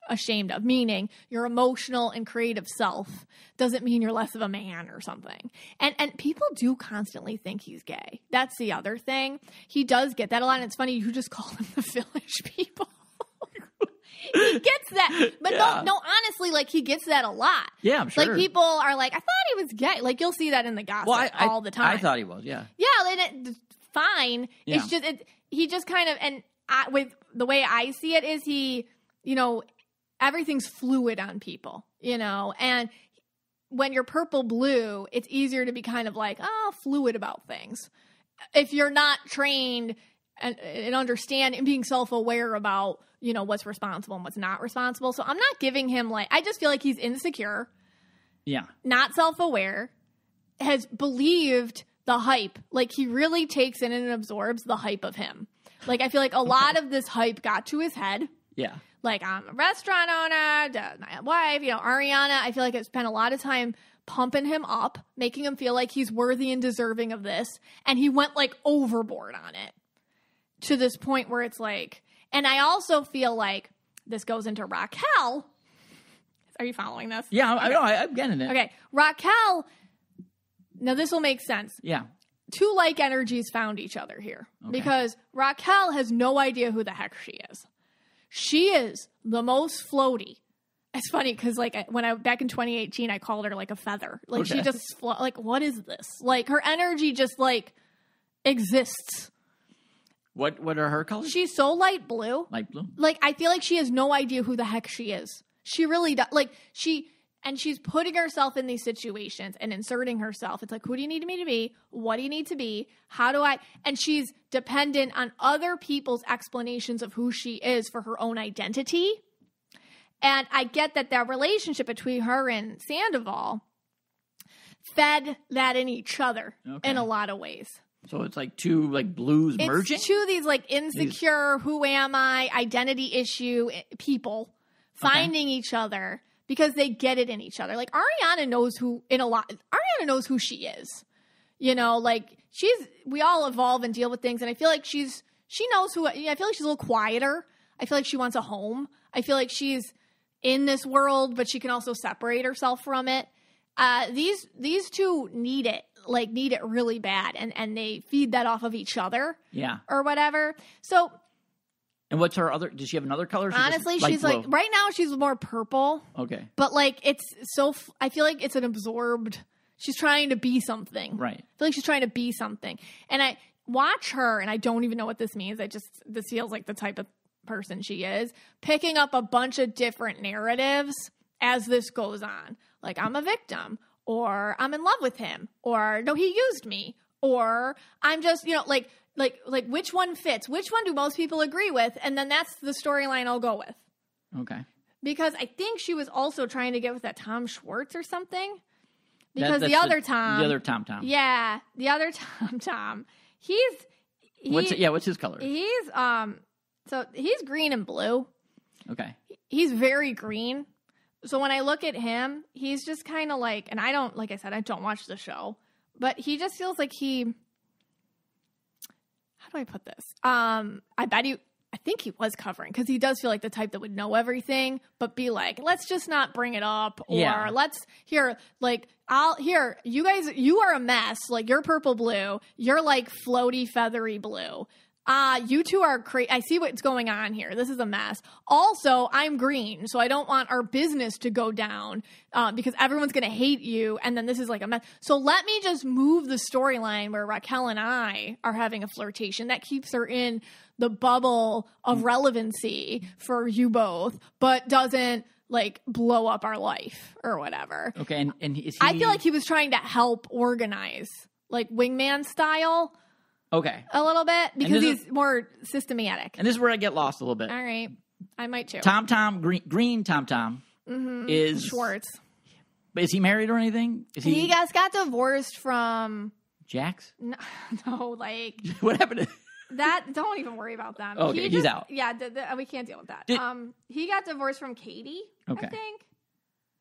ashamed of, meaning your emotional and creative self doesn't mean you're less of a man or something. And and people do constantly think he's gay. That's the other thing. He does get that a lot, and it's funny you just call him the village people. he gets that. But Yeah. no no honestly, like he gets that a lot. Yeah, I'm sure. Like people are like, I thought he was gay. Like you'll see that in the gossip well, I, I, all the time. I thought he was. Yeah. yeah, and it, fine. Yeah. It's just it, he just kind of and I, with the way I see it is he, you know, everything's fluid on people, you know, and when you're purple blue, it's easier to be kind of like oh fluid about things. If you're not trained and, and understand and being self aware about you know what's responsible and what's not responsible. So I'm not giving him like I just feel like he's insecure Yeah. not self aware, has believed the hype. Like he really takes in and absorbs the hype of him. Like I feel like a lot of this hype got to his head. Yeah. Like I'm a restaurant owner, my wife, you know, Ariana. I feel like it spent a lot of time pumping him up, making him feel like he's worthy and deserving of this, and he went like overboard on it to this point where it's like. And I also feel like this goes into Raquel. Are you following this? Yeah. I, I know. I, I'm getting it. Okay, Raquel. Now this will make sense. Yeah. Two like energies found each other here because Raquel has no idea who the heck she is. She is the most floaty. It's funny because like when I back in 2018, I called her like a feather. Like she just flo- like what is this? Like her energy just like exists. What What are her colors? She's so light blue. Light blue. like I feel like she has no idea who the heck she is. She really does. Like she and she's putting herself in these situations and inserting herself. It's like, who do you need me to be? What do you need to be? How do I? And she's dependent on other people's explanations of who she is for her own identity. And I get that that relationship between her and Sandoval fed that in each other Okay. in a lot of ways. So it's like two like blues It's merging. two of these like insecure, who am I, identity issue eh, people finding each other because they get it in each other. Like Ariana knows who in a lot. Ariana knows who she is. You know, like she's. We all evolve and deal with things, and I feel like she's. She knows who. I feel like she's a little quieter. I feel like she wants a home. I feel like she's in this world, but she can also separate herself from it. Uh, these these two need it, like need it really bad, and and they feed that off of each other Yeah. or whatever. So And what's her other? Does she have another color? she honestly, she's blue? like right now she's more purple, okay, but like it's so. f- I feel like it's an absorbed. She's trying to be something. right. I feel like she's trying to be something. And I watch her, and I don't even know what this means. I just, this feels like the type of person she is, picking up a bunch of different narratives as this goes on. Like, I'm a victim, or I'm in love with him, or no, he used me, or I'm just, you know, like, like, like, which one fits? Which one do most people agree with? And then that's the storyline I'll go with. Okay. Because I think she was also trying to get with that Tom Schwartz or something. That- Because the that's other Tom, the other Tom Tom. yeah, the other Tom Tom. He's he, What's? Yeah. What's his color? he's um so he's green and blue. Okay. He's very green. So when I look at him, he's just kind of like and I don't like I said I don't watch the show, but he just feels like he How do I put this? Um I bet you I think he was covering because he does feel like the type that would know everything, but be like, let's just not bring it up, or Yeah. let's here, like, I'll here, you guys, you are a mess. Like, you're purple blue, you're like floaty, feathery blue. Uh, you two are crazy. I see what's going on here. This is a mess. Also, I'm green, so I don't want our business to go down uh, because everyone's going to hate you. And then this is like a mess. So let me just move the storyline where Raquel and I are having a flirtation. That keeps her in the bubble of relevancy for you both, but doesn't like blow up our life or whatever. Okay. And and is he? I feel like he was trying to help organize, like wingman style, okay. a little bit because this is- he's more systematic. And this is where I get lost a little bit. All right, I might too. Tom Tom Green Green Tom Tom Mhm. is Schwartz. Is he married or anything? Is he, He just got divorced from Jax? no, no, like What happened? To, that. Don't even worry about them. Okay, He he's just- out. Yeah, th- th- we can't deal with that. Did- um, he got divorced from Katie. Okay. I think.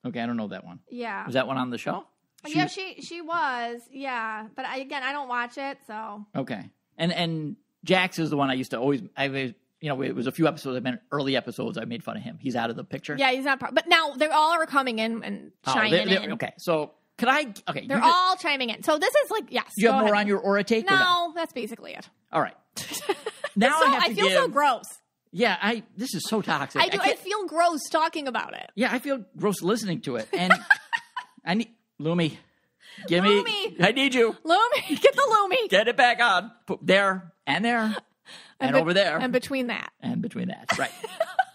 okay, I don't know that one. Yeah. Was that one on the show? She- yeah, she she was. Yeah, but I, again, I don't watch it, so Okay. And and Jax is the one I used to always. I was- you know it was a few episodes. I meant early episodes. I made fun of him. He's out of the picture. yeah, he's not. Part, but now they all are coming in and Oh, chiming they- they- in. Okay. So could I? Okay. They're just- all chiming in. So this is like yes. You have more ahead. on your aura take? or No, that's basically it. All right. Now so I have I feel give. so gross. yeah. I. This is so toxic. I do. I, can't- feel gross talking about it. yeah. I feel gross listening to it. And I need Lumi. Give me. Lumi. I need you. Lumi, get the Lumi. Get it back on. Put there and there and, be- over there and between that. and between that. Right.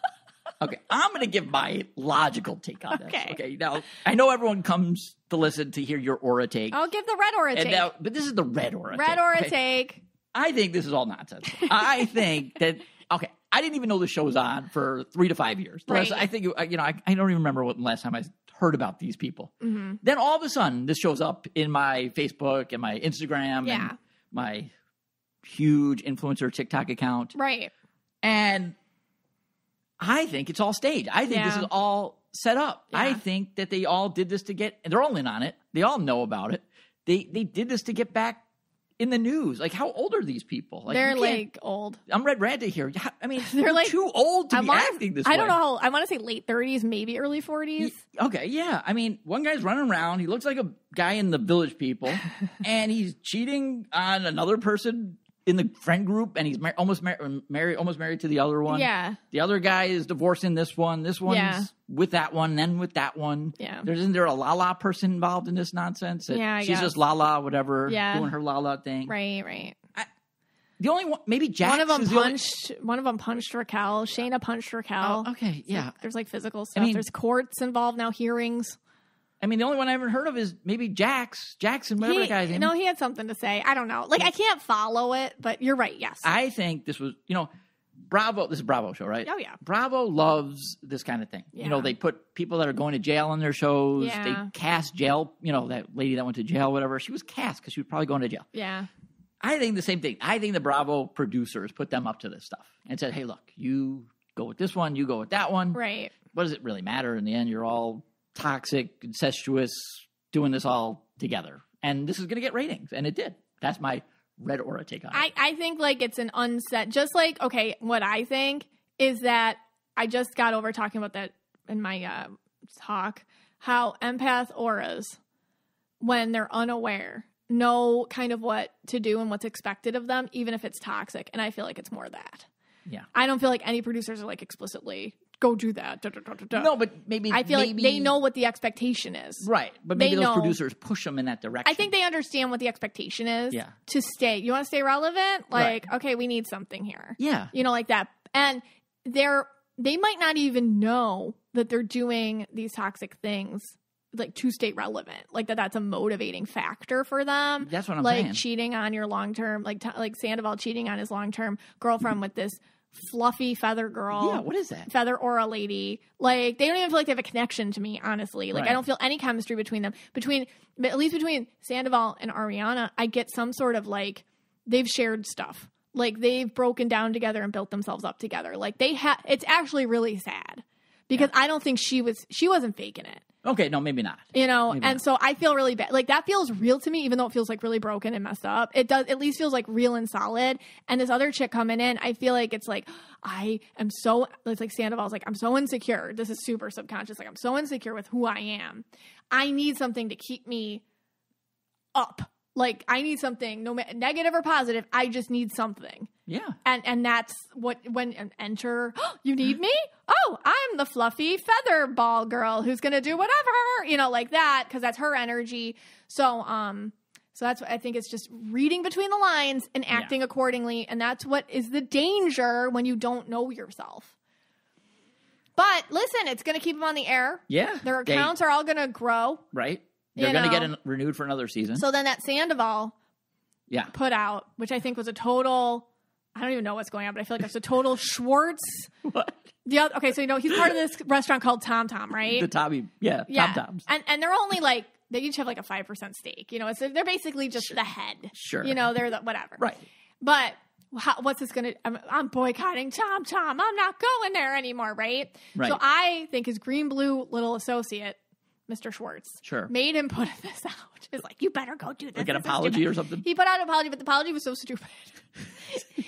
okay, I'm going to give my logical take on this. Okay. Okay. Now, I know everyone comes to listen to hear your aura take. I'll give the red aura and take. now, but this is the red aura red take. aura okay? take. I think this is all nonsense. I think that okay. I didn't even know the show was on for three to five years. Right. I think you know. I, I don't even remember what the last time I heard about these people. Mm-hmm. Then all of a sudden, this shows up in my Facebook and my Instagram Yeah. and my huge influencer TikTok account, Right. and I think it's all staged. I think this is all set up. I think that they all did this to get. And they're all in on it. They all know about it. They they did this to get back in the news. Like, how old are these people? Like, They're like old. I'm red ranted here. I mean, They're like- too old to I be wanna- acting this I way. don't know how. I want to say late thirties, maybe early forties. Okay, yeah. I mean, one guy's running around. He looks like a guy in the Village People, and he's cheating on another person in the friend group, and he's mar- almost mar- um, married, almost married to the other one. Yeah. The other guy is divorcing this one. This one's Yeah. with that one, then with that one. Yeah. There isn't there a la la person involved in this nonsense? That Yeah, I she's guess. just la la whatever, Yeah. doing her la la thing. Right. Right. The only one, maybe Jax one of them the only- punched. One of them punched Raquel. Scheana punched Raquel. Oh, okay, yeah. There's like physical stuff. mean- There's courts involved now. Hearings. I mean, the only one I haven't heard of is maybe Jax, Jackson, whatever He, the guy's name. no, he had something to say. I don't know. Like I can't follow it, but you're right. Yes. I think this was, you know, Bravo. This is Bravo show, right? Oh, yeah. Bravo loves this kind of thing. You know, they put people that are going to jail on their shows. Yeah. They cast jail. You know, that lady that went to jail, whatever. She was cast because she was probably going to jail. yeah. I think the same thing. I think the Bravo producers put them up to this stuff and said, "Hey, look, you go with this one, you go with that one." Right. what does it really matter in the end? You're all toxic, incestuous, doing this all together, and this is going to get ratings, and it did. That's my red aura take on it. I, I think like it's an unset just like okay what i think is that i just got over talking about that in my uh, talk how empath auras when they're unaware know kind of what to do and what's expected of them even if it's toxic and i feel like it's more that Yeah. i don't feel like any producers are like explicitly go do that da, da, da, no, but maybe i feel like they know what the expectation is right, but they maybe those know- producers push them in that direction. I think they understand what the expectation is Yeah. to stay. You want to stay relevant? Right. Like, okay, we need something here. yeah, You know, like that. And they're they might not even know that they're doing these toxic things like to stay relevant. Like that that's a motivating factor for them. that's what I'm like saying. cheating on your long term like t- like Sandoval cheating on his long term girlfriend with this fluffy feather girl yeah, what is that? feather aura lady. Like they don't even feel like they have a connection to me, honestly. Like Right. I don't feel any chemistry between them. Between but at least between Sandoval and Ariana, I get some sort of like they've shared stuff. Like they've broken down together and built themselves up together. Like they had it's actually really sad. Because I don't think she was she wasn't faking it. Okay, no, maybe not. You know, Maybe and not. so I feel really bad. Like that feels real to me, even though it feels like really broken and messed up. It does at least feels like real and solid. And this other chick coming in, I feel like it's like I am so it's like Sandoval's like I'm so insecure. This is super subconscious. Like I'm so insecure with who I am. I need something to keep me up. Like I need something, no negative or positive. I just need something Yeah, and and that's what when enter you need me? Oh i'm the fluffy feather ball girl who's gonna do whatever you know like that because that's her energy. So um so that's what i think it's just reading between the lines and acting accordingly and that's what is the danger when you don't know yourself. But listen it's gonna keep them on the air. Yeah. their They- accounts are all gonna grow. Right? They're going to get an, renewed for another season. so then that sandoval yeah, put out which i think was a total i don't even know what's going on but i feel like it's a total schwartz what? The other, okay, so you know he's part of this restaurant called Tom Tom, right? The Tommy, yeah, yeah, Tom Toms. and and they're only like they each have like a five percent stake. You know, it's they're basically just the head. Sure. You know, they're the whatever. Right. But how, what's this gonna? I'm, I'm boycotting Tom Tom. I'm not going there anymore, right? Right. So I think his green blue little associate, Mr. Schwartz, Sure. made him put this out. It's like you better go do this. Like an This apology or something. He put out an apology, but the apology was so stupid.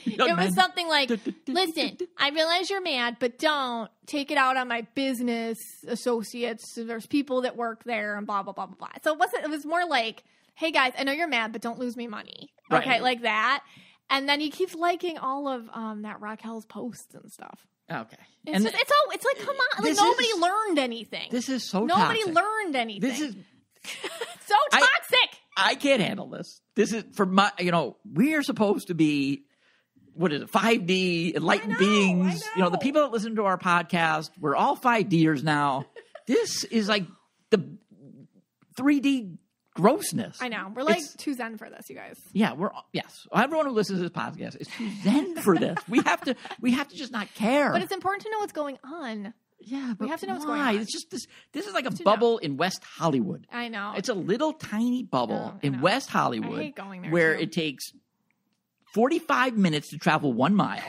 It was something like, "Listen, I realize you're mad, but don't take it out on my business associates. There's people that work there, and blah blah blah blah blah." So it wasn't. It was more like, "Hey guys, I know you're mad, but don't lose me money." Right. Okay, like that. And then he keeps liking all of um, that Raquel's posts and stuff. Okay. It's and just, it's all. It's like, come on, like nobody is- learned anything. this is so nobody toxic. learned anything. This is so toxic. I can't handle this. This is for my, you know, we are supposed to be, what is it, 5D, enlightened know, beings. I You know, the people that listen to our podcast, we're all 5Ders now. this is like the 3D grossness. I know. We're like It's- too zen for this, you guys. Yeah, we're yes. Everyone who listens to this podcast is too zen for this. We have to. We have to just not care. But it's important to know what's going on. Yeah, but have to know what's going why? on. It's just this. This is like a To know. bubble in West Hollywood. I know. It's a little tiny bubble Oh, I in. West Hollywood I hate going there, where too. it takes 45 minutes to travel one mile.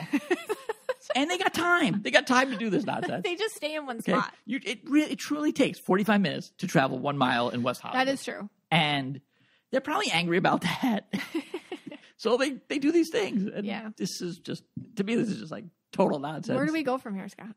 and they got time. They got time to do this nonsense. they just stay in one Okay? spot. You, it, really, it truly takes 45 minutes to travel one mile in West Hollywood. That is true. And they're probably angry about that. so they, they do these things. And Yeah. this is just, to me, this is just like total nonsense. Where do we go from here, Scott?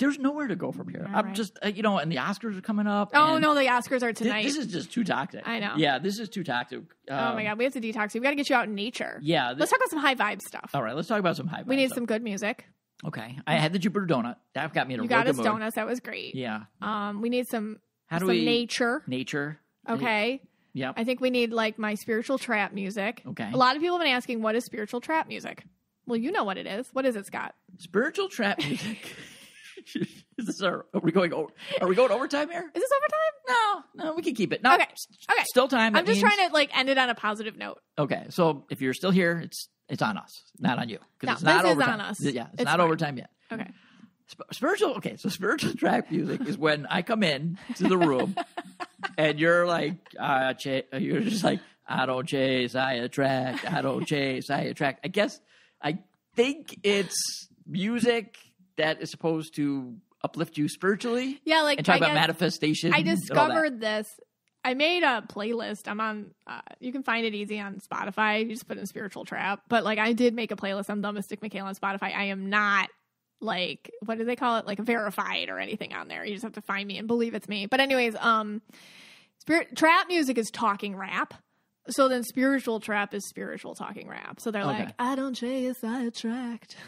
There's nowhere to go from here. All I'm right. just, uh, you know, and the Oscars are coming up. Oh no, the Oscars are tonight. This is just too toxic. I know. Yeah, this is too toxic. oh Um, my god, we have to detox. you. We got to get you out in nature. Yeah. Let's talk about some high vibe stuff. All right, let's talk about some high. we need stuff. some good music. Okay, I had the Jupiter donut. That got me in a You got us mood. donuts. That was great. Yeah. Um, we need some How do some we nature. nature? Okay. Yep. I think we need like my spiritual trap music. Okay. A lot of people have been asking, what is spiritual trap music? Well, you know what it is. What is it, Scott? Spiritual trap music. is this our, are we going? Over, Are we going overtime here? Is this overtime? No, no, we can keep it. No, Okay. Okay. Still time. I'm just trying to like end it on a positive note. Okay, so if you're still here, it's it's on us, not on you, No, because it's not this is overtime. on us. Yeah, it's, It's not fine. overtime yet. Okay. Sp- spiritual. Okay, so spiritual track music is when I come in to the room, and you're like, uh, ch- you're just like, I don't chase, I attract. I don't chase, I attract. I guess I think it's music that is supposed to uplift you spiritually Yeah, like and talk I about manifestation. I and all that. discovered this. I made a playlist. I'm on. Uh, you can find it easy on Spotify. You just put in spiritual trap. But like, I did make a playlist on the Mystic Michaela on Spotify. I am not like what do they call it? Like verified or anything on there. You just have to find me and believe it's me. But anyways, um, spirit trap music is talking rap. So then spiritual trap is spiritual talking rap. So they're Okay. like, I don't chase, I attract.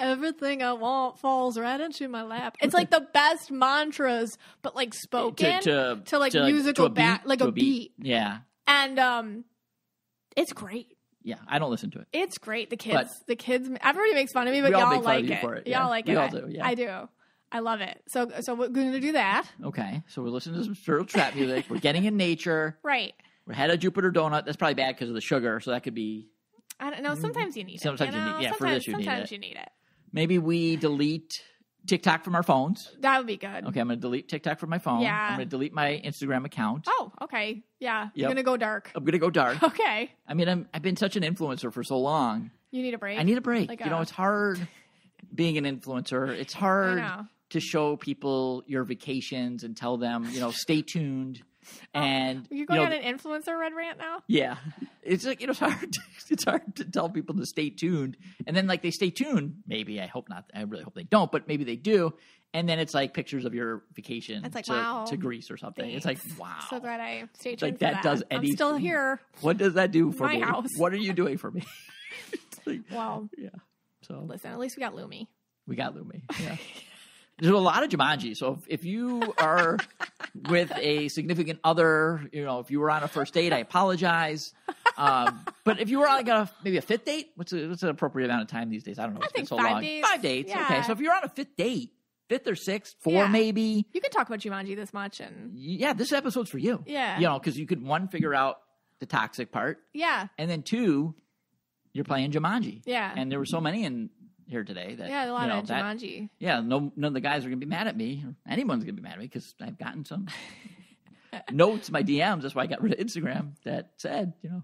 Everything I want falls right into my lap. It's like the best mantras, but like spoken to, to, like to- musical to a beat, back, like to a beat. Yeah, and um, it's great. yeah. I don't listen to it. It's great. The kids, But- the kids, everybody makes fun of me, but y'all make fun of like it. for it, Y'all like We it. all I- do, yeah. I do. I love it. So, so we're going to do that, Okay, so we're listening to some spiritual trap music. We're getting in nature. right? We had a Jupiter donut. That's probably bad because of the sugar. So that could be I don't know. Mm-hmm. Sometimes you need Sometimes it. you You need- know? yeah, for this you need sometimes it. you need it. maybe we delete TikTok from our phones. That would be good. Okay, I'm going to delete TikTok from my phone. Yeah. I'm going to delete my Instagram account. Oh, okay. Yeah, you're gonna go dark. I'm going to go dark. Okay, I mean, I'm, I've been such an influencer for so long. you need a break. I need a break. Like you know, it's hard being an influencer. It's hard to show people your vacations and tell them, you know, stay tuned. Oh, and You're you going know, on an influencer red rant now. yeah, it's like you know, it's hard. To, it's hard to tell people to stay tuned, and then like they stay tuned. Maybe I hope not. I really hope they don't, but maybe they do. And then it's like pictures of your vacation It's like, to, wow. to Greece or something. It's like Thanks. wow. So glad I stayed like tuned for that does I'm still here. what does that do for My me? house. What are you doing for me? It's like, Well, yeah. So listen. At least we got Lume. We got Lume. Yeah. There's a lot of Jumanji. So if, if you are with a significant other, you know, if you were on a first date, I apologize. Um, but if you were on like a maybe a fifth date, what's a, what's an appropriate amount of time these days? I don't know. I It's been think so five long. dates. Five dates. Yeah. Okay. So if you're on a fifth date, fifth or sixth, four Yeah. maybe. You can talk about Jumanji this much, and Yeah, this episode's for you. Yeah. You know, because you could one figure out the toxic part, yeah, and then two, you're playing Jumanji. Yeah. And there were so many in here today that yeah, a lot you know, of that- Jumanji. yeah, no, none of the guys are going to be mad at me. Or anyone's going to be mad at me because I've gotten some notes, my DMs. That's why I got rid of Instagram that said, you know,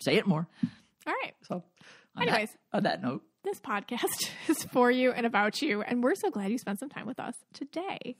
say it more. All right. So, on Anyways. that, on that note, This podcast is for you and about you, and we're so glad you spent some time with us today.